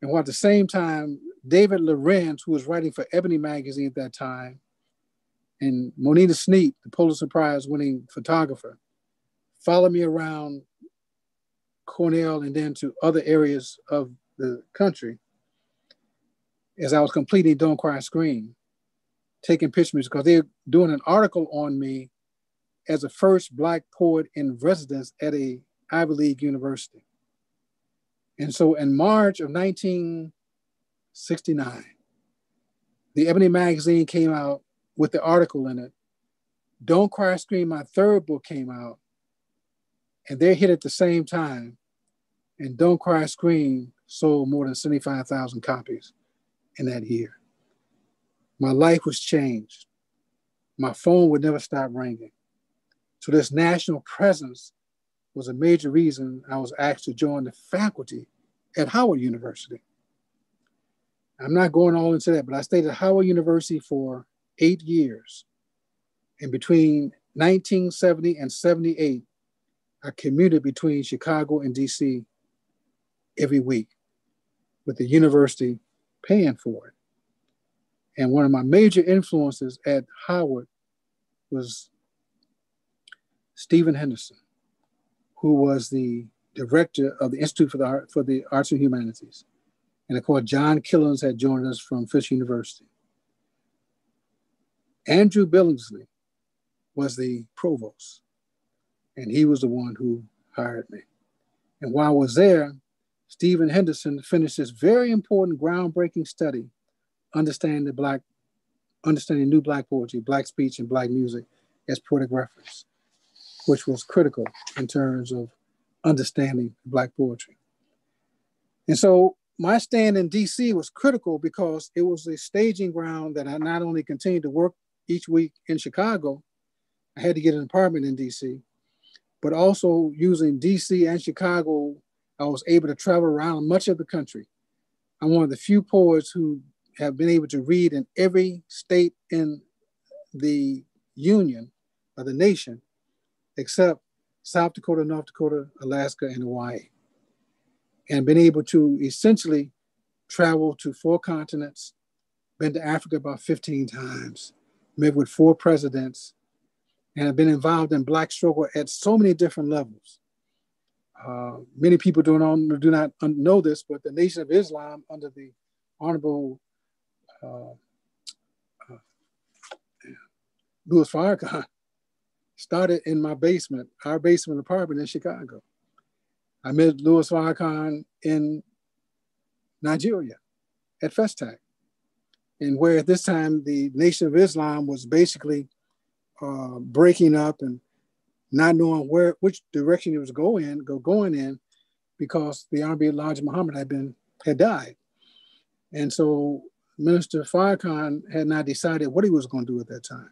and while at the same time, David Llorens, who was writing for Ebony magazine at that time, and Moneta Sleet, the Pulitzer Prize winning photographer, followed me around Cornell and then to other areas of the country as I was completing Don't Cry Scream, taking pictures because they're doing an article on me as the first Black poet in residence at a Ivy League university. And so in March of 1969, the Ebony magazine came out with the article in it. Don't Cry Scream, my third book came out, and they hit at the same time. And Don't Cry Scream sold more than 75,000 copies in that year. My life was changed. My phone would never stop ringing. So, this national presence was a major reason I was asked to join the faculty at Howard University. I'm not going all into that, but I stayed at Howard University for eight years. And between 1970 and 78, I commuted between Chicago and DC every week with the university paying for it. And one of my major influences at Howard was Stephen Henderson, who was the director of the Institute for the, Art, for the Arts and Humanities. And of course, John Killens had joined us from Fisk University. Andrew Billingsley was the provost, and he was the one who hired me. And while I was there, Stephen Henderson finished this very important groundbreaking study, understanding the black, understanding new black poetry, black speech, and black music as poetic reference, which was critical in terms of understanding black poetry. And so my stand in DC was critical because it was a staging ground that I not only continued to work each week in Chicago. I had to get an apartment in DC, but also using DC and Chicago, I was able to travel around much of the country. I'm one of the few poets who have been able to read in every state in the Union or the nation, except South Dakota, North Dakota, Alaska, and Hawaii. And been able to essentially travel to four continents, been to Africa about 15 times, met with four presidents, and have been involved in Black struggle at so many different levels. Uh, many people do not, do not know this, but the Nation of Islam, under the Honorable Louis Farrakhan started in my basement, our basement apartment in Chicago. I met Louis Farrakhan in Nigeria at Festac, and where at this time the Nation of Islam was basically uh, breaking up and not knowing where which direction it was going go going in because the Honorable Elijah Muhammad had been had died. And so Minister Farrakhan had not decided what he was going to do at that time.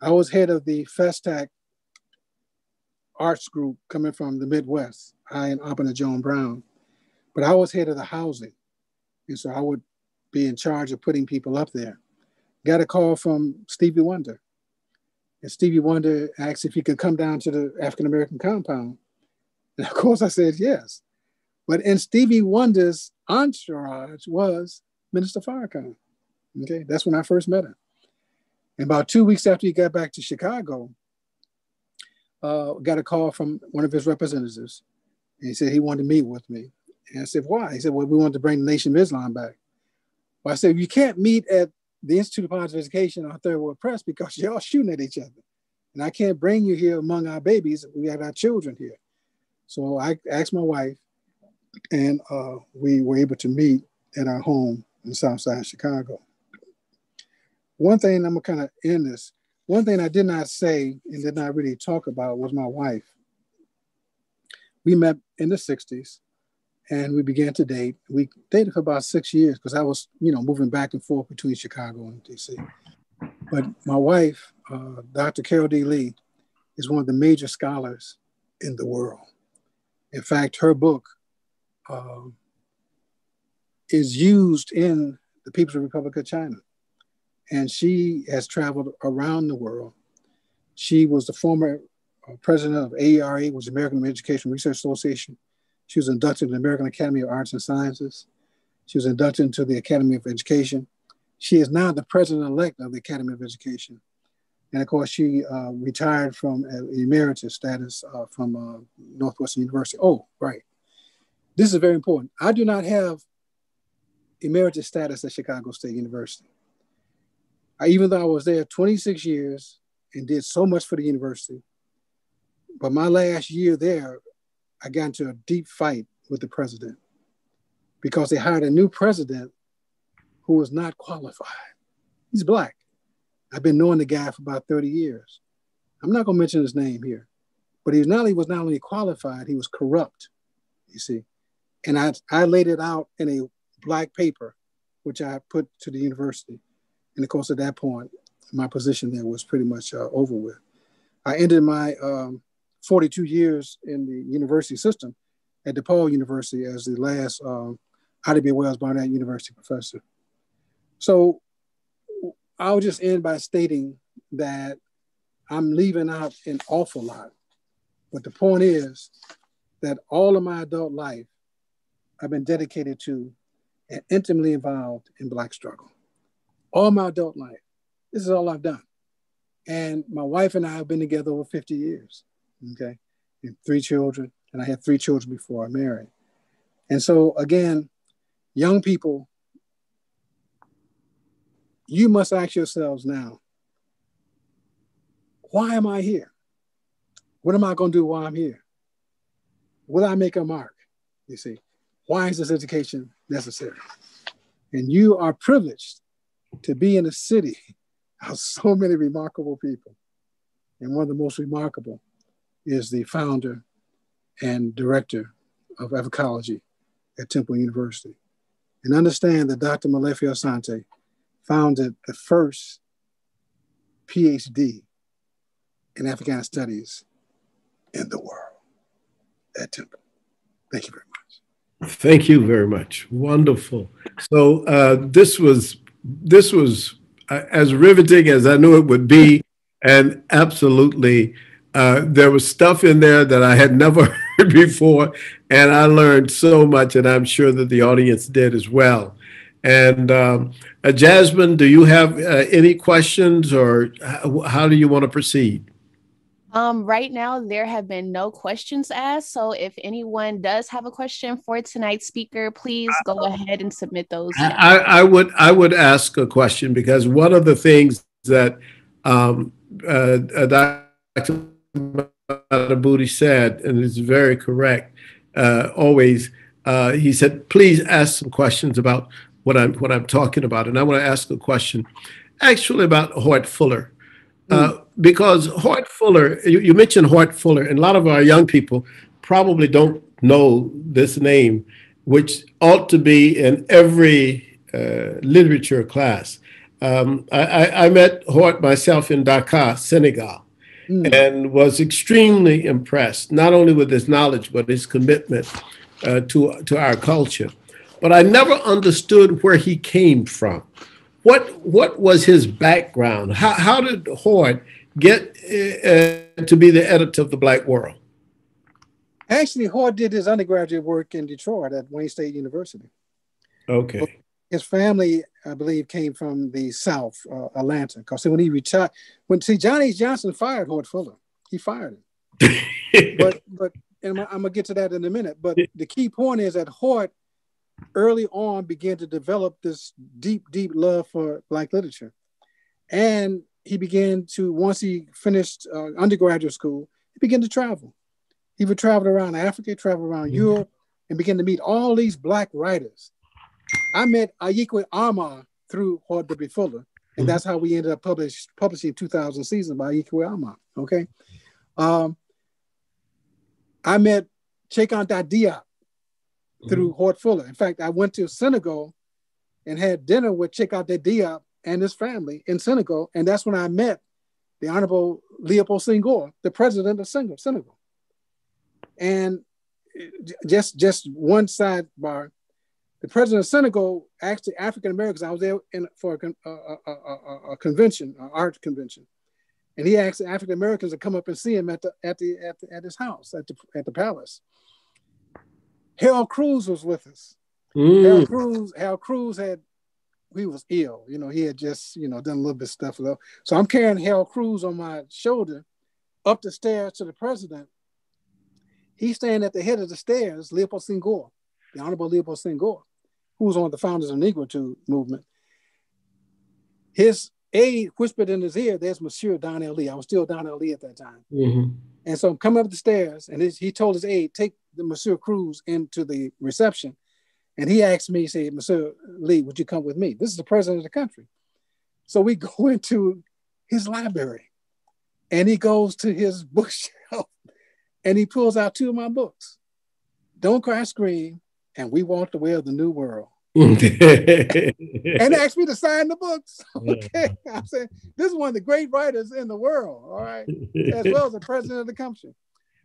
I was head of the Festac arts group coming from the Midwest, I and Abner Joan Brown. But I was head of the housing. And so I would be in charge of putting people up there. Got a call from Stevie Wonder. And Stevie Wonder asked if he could come down to the African American compound. And of course I said yes. But in Stevie Wonder's entourage was Minister Farrakhan. Okay, that's when I first met him. And about two weeks after he got back to Chicago, uh, got a call from one of his representatives. And he said he wanted to meet with me. And I said, why? He said, well, we want to bring the Nation of Islam back. Well, I said, you can't meet at the Institute of Positive Education or Third World Press because [laughs] you're all shooting at each other. And I can't bring you here among our babies. We have our children here. So I asked my wife, and uh, we were able to meet at our home in Southside Chicago. One thing I'm gonna kind of end this. One thing I did not say and did not really talk about was my wife. We met in the 60s and we began to date. We dated for about six years because I was, you know, moving back and forth between Chicago and DC. But my wife, uh, Dr. Carol D. Lee, is one of the major scholars in the world. In fact, her book uh, is used in the People's Republic of China. And she has traveled around the world. She was the former uh, president of AERA, which is American Education Research Association. She was inducted in the American Academy of Arts and Sciences. She was inducted into the Academy of Education. She is now the president-elect of the Academy of Education. And of course, she uh, retired from uh, emeritus status uh, from uh, Northwestern University. Oh, right. This is very important. I do not have emeritus status at Chicago State University. I, even though I was there 26 years and did so much for the university, but my last year there, I got into a deep fight with the president because they hired a new president who was not qualified. He's black. I've been knowing the guy for about 30 years. I'm not going to mention his name here, but he was not, he was not only qualified, he was corrupt, you see. And I, I laid it out in a black paper, which I put to the university. And of course, at that point, my position there was pretty much uh, over with. I ended my um, 42 years in the university system at DePaul University as the last um, Ida B. Wells Barnett University professor. So I'll just end by stating that I'm leaving out an awful lot. But the point is that all of my adult life, I've been dedicated to and intimately involved in Black struggle. All my adult life. This is all I've done. And my wife and I have been together over 50 years. Okay. And three children. And I had three children before I married. And so, again, young people, you must ask yourselves now why am I here? What am I going to do while I'm here? Will I make a mark? You see, why is this education necessary? And you are privileged to be in a city [laughs] of so many remarkable people. And one of the most remarkable is the founder and director of Africology at Temple University. And understand that Dr. Molefi Asante founded the first PhD in African studies in the world at Temple. Thank you very much. Thank you very much. Wonderful. So uh, this was this was uh, as riveting as I knew it would be, and absolutely, uh, there was stuff in there that I had [laughs] never heard before, and I learned so much, and I'm sure that the audience did as well. And um, uh, Jasmine, do you have uh, any questions, or how, how do you want to proceed? Um, right now, there have been no questions asked. So if anyone does have a question for tonight's speaker, please go ahead and submit those. I, I would I would ask a question because one of the things that um, uh, uh Dr. Booty said, and it's very correct, uh, always, uh, he said, please ask some questions about what I'm, what I'm talking about. And I want to ask a question actually about Hoyt Fuller. Uh, mm. Because Hoyt Fuller, you, you, mentioned Hoyt Fuller, and a lot of our young people probably don't know this name, which ought to be in every uh, literature class. Um, I, I, met Hoyt myself in Dakar, Senegal, mm. and was extremely impressed, not only with his knowledge, but his commitment uh, to, to our culture. But I never understood where he came from. What, what was his background? How, how did Hoyt get uh, to be the editor of the Black World? Actually, Hoyt did his undergraduate work in Detroit at Wayne State University. Okay. His family, I believe, came from the South, uh, Atlanta. Because when he retired, when see Johnny Johnson fired Hoyt Fuller, he fired him. [laughs] but but and I'm, I'm, gonna get to that in a minute. But the key point is that Hoyt early on began to develop this deep, deep love for Black literature, and he began to once he finished uh, undergraduate school, he began to travel. He would travel around Africa, travel around mm-hmm. Europe, and begin to meet all these Black writers. I met Ayi Kwei Armah through Hoyt W. Fuller, and mm-hmm. that's how we ended up publish, publishing 2000 Seasons by Ayi Kwei Armah. Okay. Um, I met Cheikh Anta Diop through mm-hmm. Hoyt Fuller. In fact, I went to Senegal and had dinner with Cheikh Anta Diop and his family in Senegal, and that's when I met the Honorable Leopold Senghor, the president of Senegal. And just just one sidebar, the president of Senegal asked the African Americans. I was there in, for a, a, a, a convention, an art convention, and he asked the African Americans to come up and see him at the at the at, the, at his house at the at the palace. Harold Cruse was with us. Mm. Harold Cruse, Harold Cruse had he was ill. You know, he had just you know done a little bit of stuff though. So I'm carrying Harold Cruse on my shoulder up the stairs to the president. He's standing at the head of the stairs, Leopold Senghor, the Honorable Leopold Senghor, who was one of the founders of the Negritude movement. His aide whispered in his ear, "There's Monsieur Don L. Lee." I was still Don L. Lee at that time. Mm-hmm. And so I'm coming up the stairs, and he told his aide, "Take the Monsieur Cruse into the reception." And he asked me, he said, Monsieur Lee, would you come with me? This is the president of the country. So we [laughs] go into his library and he goes to his [laughs] bookshelf and he pulls out two of my books, Don't Cry Scream, and We Walk the Way of the New World. [laughs] and asked me to sign the books. Okay. I said, this is one of the great writers in the world, all right, as well as the president of the country.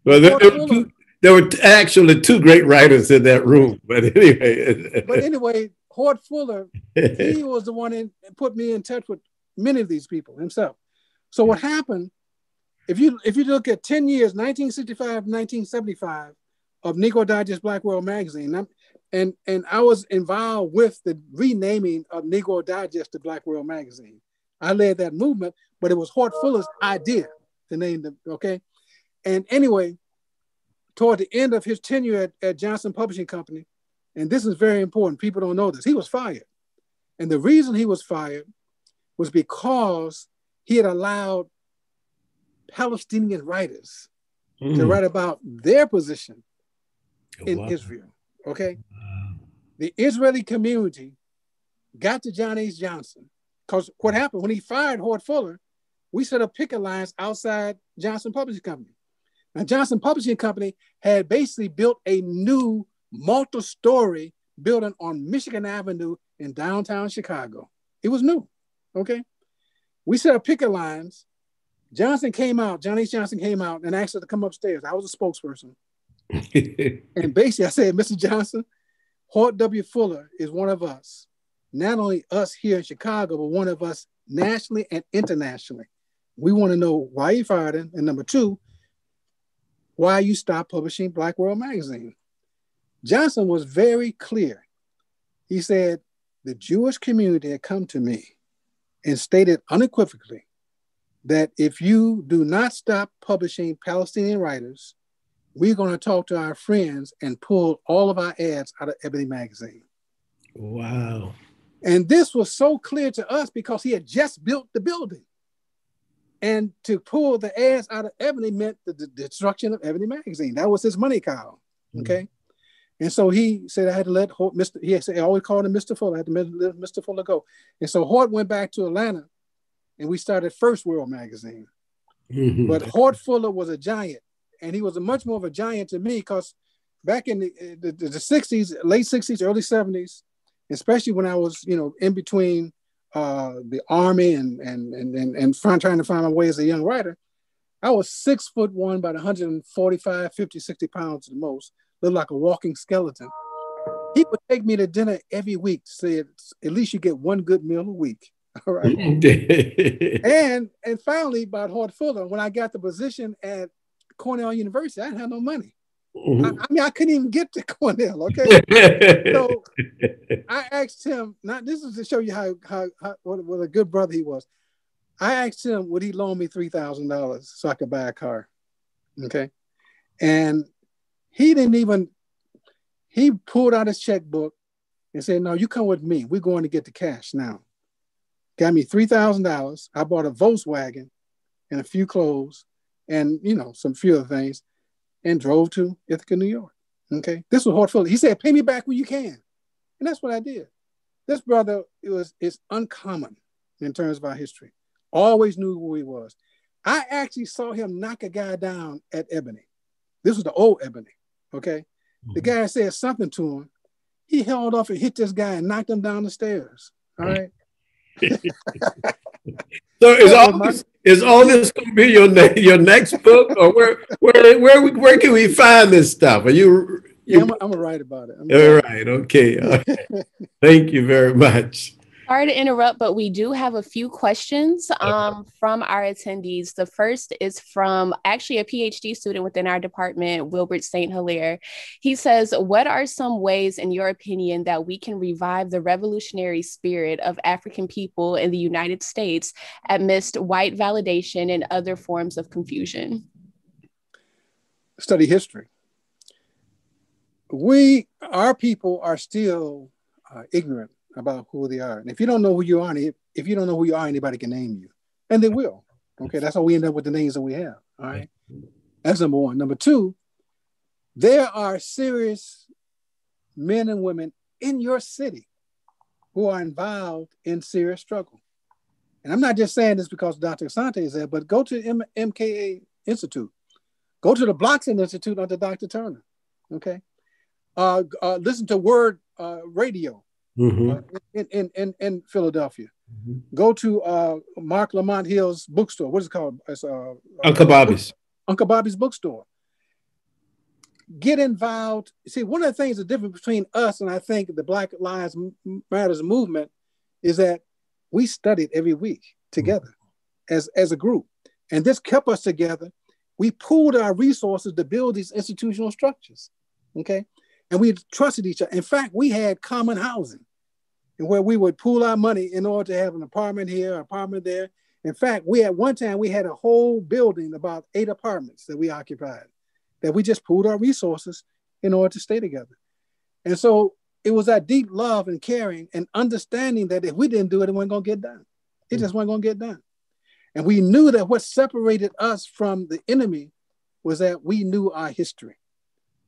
Well, there, there, there were actually two great writers in that room. But anyway. but anyway, Hoyt Fuller, he [laughs] was the one that put me in touch with many of these people himself. So what happened, if you if you look at 10 years, 1965, 1975, of Negro Digest Black World magazine, and and I was involved with the renaming of Negro Digest to Black World magazine. I led that movement, but it was Hoyt Fuller's idea to name them. Okay, and anyway, toward the end of his tenure at, at Johnson Publishing Company, and this is very important, people don't know this, he was fired. And the reason he was fired was because he had allowed Palestinian writers mm. to write about their position oh, in. Israel. Okay. Wow. The Israeli community got to John H. Johnson because what happened when he fired Hoyt Fuller, we set up picket lines outside Johnson Publishing Company. Now, Johnson Publishing Company had basically built a new multi-story building on Michigan Avenue in downtown Chicago. It was new. Okay. We set up picket lines. Johnson came out, Johnny Johnson came out and asked us to come upstairs. I was a spokesperson. [laughs] and basically I said, Mr. Johnson, Hoyt W. Fuller is one of us. Not only us here in Chicago, but one of us nationally and internationally. We want to know why you fired him. And number two, why you stopped publishing Black World Magazine. Johnson was very clear. He said, the Jewish community had come to me and stated unequivocally that if you do not stop publishing Palestinian writers, we're going to talk to our friends and pull all of our ads out of Ebony Magazine. Wow. And this was so clear to us because he had just built the building. And to pull the ass out of Ebony meant the, the destruction of Ebony magazine. That was his money cow. Mm-hmm. Okay. And so he said I had to let Hoyt, Mr. He said I always called him Mr. Fuller. I had to let Mr. Fuller go. And so Hoyt went back to Atlanta and we started First World magazine. Mhm. But Hoyt Fuller was a giant, and he was a much more of a giant to me because back in the, the, the, the 60s, late 60s, early 70s, especially when I was, you know, in between uh, the army and and and and, and find, trying to find my way as a young writer, I was six foot one, about 145, 50, 60 pounds at the most, looked like a walking skeleton. He would take me to dinner every week, said, at least you get one good meal a week. [laughs] All right. [laughs] And and finally, about Hoyt Fuller, when I got the position at Cornell University, I didn't have no money. I, Mhm. I mean, I couldn't even get to [laughs] Cornell. Okay, so [laughs] I asked him. Not this is to show you how how, how what, what a good brother he was. I asked him, would he loan me three thousand dollars so I could buy a car? Okay, and he didn't even. He pulled out his checkbook and said, "No, you come with me. We're going to get the cash now." Got me three thousand dollars. I bought a Volkswagen and a few clothes, and you know some few other things, and drove to Ithaca, New York. Okay, this was Fuller. He said, "Pay me back when you can," and that's what I did. This brother it was is uncommon in terms of our history. Always knew who he was. I actually saw him knock a guy down at Ebony. This was the old Ebony. Okay, the mm-hmm. guy said something to him. He held off and hit this guy and knocked him down the stairs. All right. [laughs] [laughs] So is all this, is all [laughs] this going to be your ne- your next book, or where where where where can we find this stuff? Are you? Yeah, you I'm, I'm gonna write about it. I'm all right. Okay. okay. [laughs] Thank you very much. Sorry to interrupt, but we do have a few questions um, from our attendees. The first is from actually a PhD student within our department, Wilbert St. Hilaire. He says, What are some ways, in your opinion, that we can revive the revolutionary spirit of African people in the United States amidst white validation and other forms of confusion? study history. We, our people, are still uh, ignorant about who they are. And if you don't know who you are, if, you don't know who you are, anybody can name you, and they will. Okay, that's how we end up with the names that we have. All right, that's number one. Number two, there are serious men and women in your city who are involved in serious struggle. And I'm not just saying this because Dr. Asante is there, but go to M- MKA Institute. Go to the Bloxham Institute under Dr. Turner. Okay. Uh, uh, listen to WURD uh, Radio Mhm. uh, in, in, in, in Philadelphia. Go to uh, Marc Lamont Hill's bookstore. What is it called? It's, uh, Uncle Bobby's. Uncle Bobby's bookstore. Get involved. See, one of the things the difference between us and I think the Black Lives Matters movement is that we studied every week together as, as a group. And this kept us together. We pooled our resources to build these institutional structures. Okay. And we trusted each other. In fact, we had common housing and where we would pool our money in order to have an apartment here, apartment there. In fact, we at one time we had a whole building, about eight apartments that we occupied, that we just pooled our resources in order to stay together. And so it was that deep love and caring and understanding that if we didn't do it, it wasn't gonna get done. It just wasn't gonna get done. And we knew that what separated us from the enemy was that we knew our history.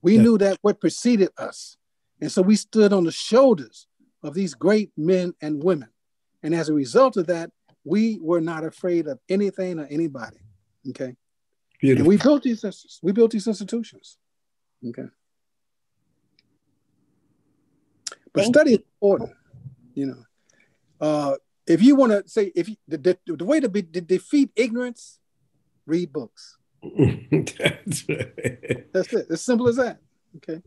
We Yeah. knew that what preceded us. And so we stood on the shoulders of these great men and women. And as a result of that, we were not afraid of anything or anybody. Okay. And Beautiful. we built these ins- we built these institutions. Okay. But Thank study is important, you know. Uh, if you want to say if you, the, the, the way to, be, to defeat ignorance, read books. That's [laughs] right. That's it. As simple as that. Okay.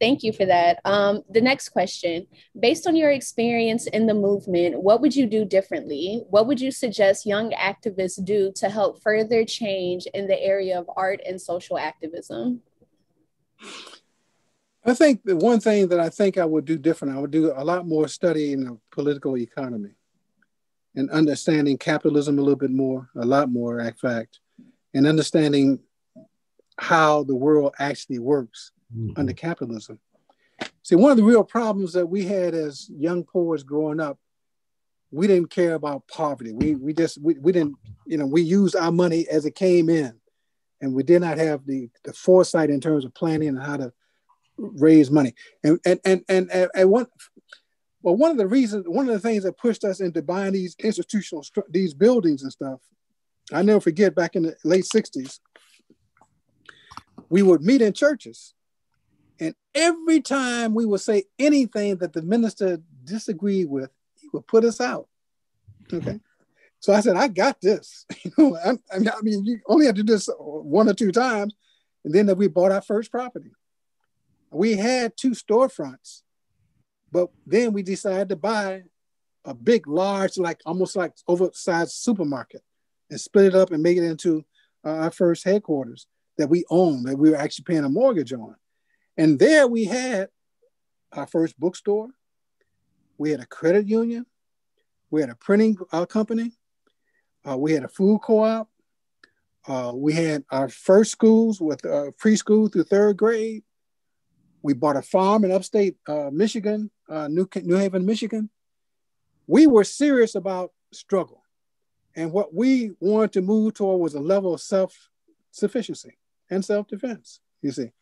Thank you for that. Um, the next question Based on your experience in the movement, what would you do differently? What would you suggest young activists do to help further change in the area of art and social activism? I think the one thing that I think I would do different, I would do a lot more study in the political economy and understanding capitalism a little bit more, a lot more, in fact, and understanding how the world actually works mm-hmm. under capitalism. See, one of the real problems that we had as young poets growing up we didn't care about poverty. We we just we, we didn't you know we used our money as it came in, and we did not have the the foresight in terms of planning and how to raise money. And and and and, and, and one well one of the reasons one of the things that pushed us into buying these institutional these buildings and stuff. I never forget back in the late '60s, we would meet in churches, and every time we would say anything that the minister disagreed with, he would put us out. Okay. So I said, I got this. [laughs] You know, I, I, mean, you only have to do this one or two times. And then we bought our first property. We had two storefronts, but then we decided to buy a big, large, like almost like oversized supermarket and split it up and make it into uh, our first headquarters that we own, that we were actually paying a mortgage on. And there we had our first bookstore, we had a credit union, we had a printing uh, company, uh, we had a food co-op, uh, we had our first schools with uh, preschool through third grade. We bought a farm in upstate uh, Michigan, uh, New, New Haven, Michigan. We were serious about struggle. And what we wanted to move toward was a level of self sufficiency and self defense, you see.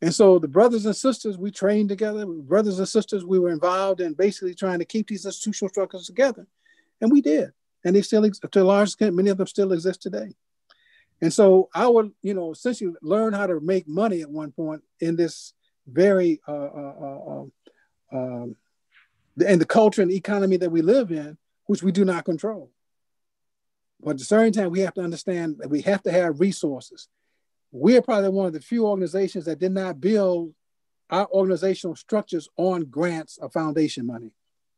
And so the brothers and sisters, we trained together. Brothers and sisters, we were involved in basically trying to keep these institutional structures together. And we did. And they still, to a large extent, many of them still exist today. And so I would, you know, essentially learn how to make money at one point in this very, uh, uh, uh, um, and the culture and economy that we live in, which we do not control. But at the same time, we have to understand that we have to have resources we're probably one of the few organizations that did not build our organizational structures on grants or foundation money.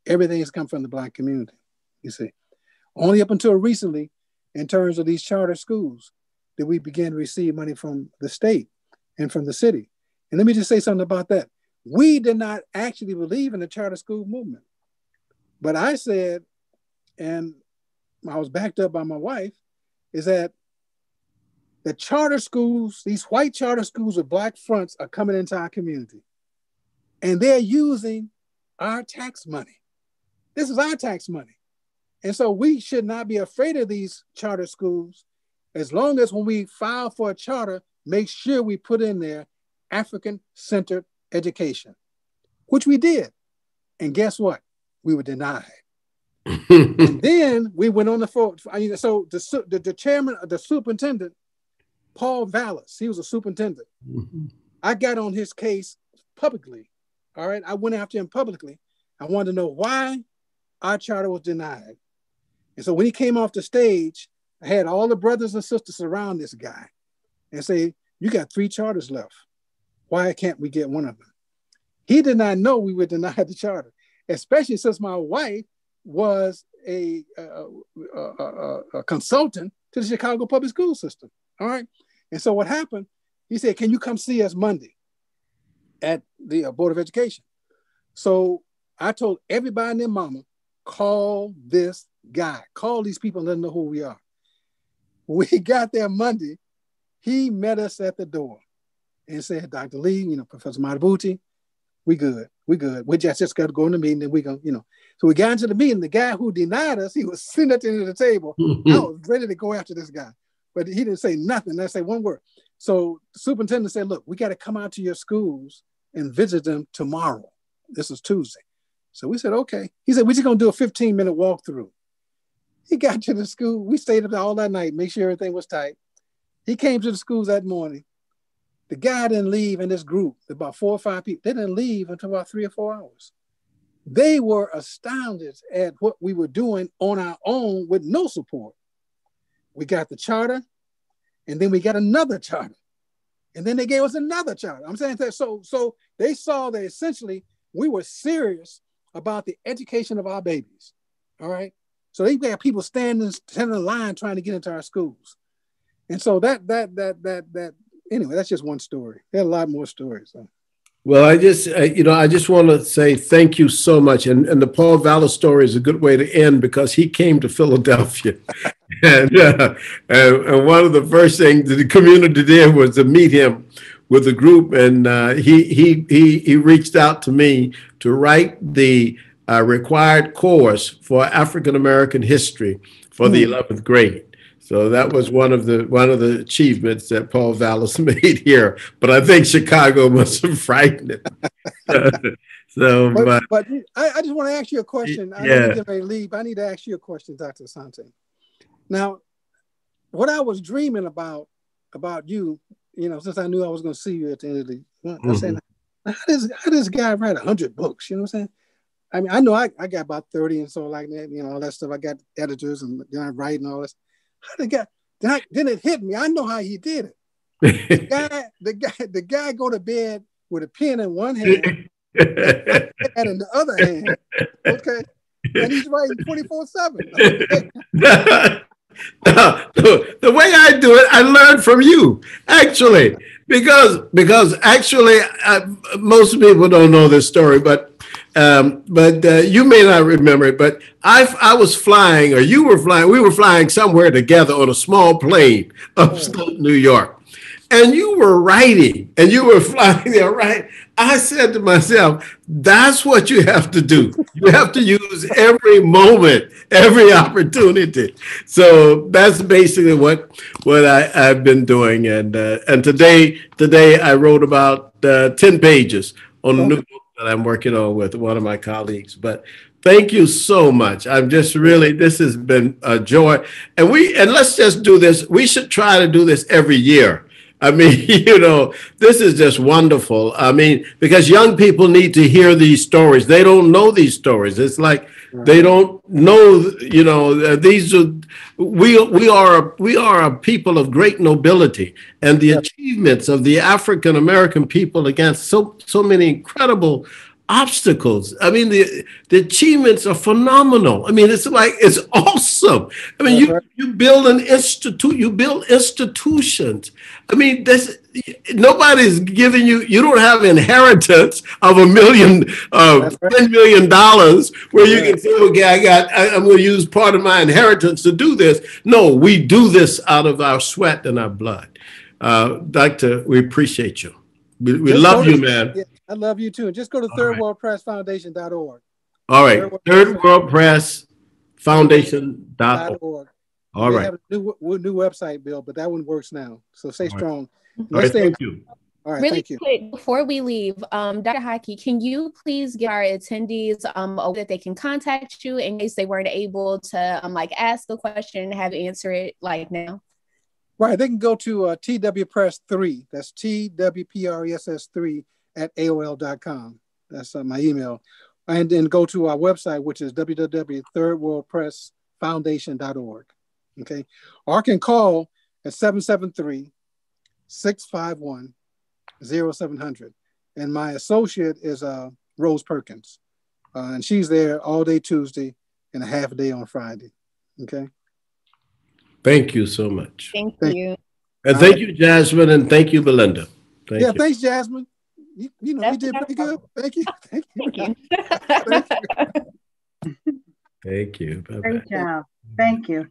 Everything has come from the Black community, you see. Only up until recently, in terms of these charter schools, did we begin to receive money from the state and from the city. And let me just say something about that. We did not actually believe in the charter school movement. But I said, and I was backed up by my wife, is that the charter schools, these white charter schools with black fronts are coming into our community. And they're using our tax money. This is our tax money. And so we should not be afraid of these charter schools as long as when we file for a charter, make sure we put in there African centered education, which we did. And guess what? We were denied. And [laughs] then we went on the floor. So the, the, the chairman, the superintendent Paul Vallas, he was a superintendent. Mm-hmm. I got on his case publicly. All right. I went after him publicly. I wanted to know why our charter was denied. And so when he came off the stage, I had all the brothers and sisters around this guy and say, You got three charters left. Why can't we get one of them? He did not know we were [laughs] denied the charter, especially since my wife was a, a, a, a consultant to the Chicago public school system. All right. And so what happened? He said, "Can you come see us Monday at the uh, Board of Education?" So I told everybody and their mama, call this guy, call these people and let them know who we are. We [laughs] got there Monday. He met us at the door and said, Dr. Lee, you know, Professor Madhubuti, we good. We good. We just, just got to go in the meeting and we go, you know. So we got into the meeting. The guy who denied us, he was [laughs] sitting at the end of the table. Mm-hmm. I was ready to go after this guy but he didn't say nothing. I say one word. So the superintendent said, look, we got to come out to your schools and visit them tomorrow. This is Tuesday. So we said, okay. He said, we're just going to do a 15 minute walkthrough. He got to the school. We stayed up all that night, make sure everything was tight. He came to the schools that morning. The guy didn't leave in this group, about four or five people. They didn't leave until about three or four hours. They were astounded at what we were doing on our own with no support we got the charter, and then we got another charter, and then they gave us another charter. I'm saying that so so they saw that essentially we were serious about the education of our babies. All right, so they got people standing standing in line trying to get into our schools, and so that that that that that anyway, that's just one story. There are a lot more stories. So. Well, I just, uh, you know, I just want to say thank you so much. And, and the Paul Vallas story is a good way to end because he came to [laughs] Philadelphia. [laughs] and, uh, and, one of the first things that the community did was to meet him with a group. And uh, he, he, he, he reached out to me to write the uh, required course for African American history for the 11th grade. So that was one of the one of the achievements that Paul Vallas [laughs] made here. But I think Chicago must have frightened him. [laughs] so, But, but, but I, I just want to ask you a question. I Yeah. you're to leave. I need to ask you a question, Dr. Asante. Now, what I was dreaming about about you, you know, since I knew I was going to see you at the end of the, I was saying, mm-hmm. how does how does guy write hundred books? You know what I'm saying? I mean, I know I, I got about thirty and so like that, you know, all that stuff. I got editors and you know, I write and all this. How the guy? Then, I, then it hit me. I know how he did it. the [laughs] Guy, the guy, the guy go to bed with a pen in one hand [laughs] and in the other hand. Okay. And he's writing 24 7. [laughs] the, the way I do it, I learned from you, actually, because because actually, uh, most people don't know this story, but um, but uh, you may not remember it. But I I was flying, or you were flying. We were flying somewhere together on a small plane [laughs] upstate New York, and you were writing, and you were [laughs] flying there, right? I said to myself, that's what you have to do. You have to use every moment, every [laughs] opportunity. So that's basically what what I, I've been doing. And uh, and today today I wrote about uh, ten pages on a new book that I'm working on with one of my colleagues. But thank you so much. I'm just really this has been a joy. And we and let's just do this. We should try to do this every year. I [laughs] mean, you know, this is just wonderful. I mean, because young people need to hear these stories. They don't know these stories. It's like they don't know, you know, uh, these are we we are a, we are a people of great nobility, and the achievements of the African American people against so so many incredible obstacles. I mean, the the achievements are phenomenal. I mean, it's like it's [laughs] awesome. I mean, you you build an institute, you build institutions. I mean, this nobody's giving you. You don't have inheritance of a million, uh, ten million dollars where you can say, "Okay, I got. I, I'm going to use part of my inheritance to do this." No, we do this out of our sweat and our blood. Uh, Doctor, we appreciate you. We, we love you, to- man. Yeah, I love you too. And just go to All right. thirdworldpressfoundation.org. All right. Third World Press Foundation. Dot All org. right. have a new, new website, Bill, but that one works now. So stay All right. Strong. Right. Thank you. All right. really Thank you. quick before we leave, um, Dr. Haki, can you please give our attendees um a way that they can contact you in case they weren't able to um like ask a question and have answer it like now? Right. They can go to uh, TW Press 3. That's TWPRESS 3 at AOL.com. That's uh, my email. And then go to our website, which is www.thirdworldpressfoundation.org. Okay. Or can call at 773 651 0700. And my associate is uh, Rose Perkins. Uh, and she's there all day Tuesday and a half a day on Friday. Okay. Thank you so much. Thank Thank- you. And thank you, Jasmine, and thank you, Belinda. Thank yeah, you. thanks, Jasmine. You, you know, you That's- did pretty good. [laughs] Thank you. Thank you. Thank you. [laughs] Thank you. Bye-bye. Great job. Thank you.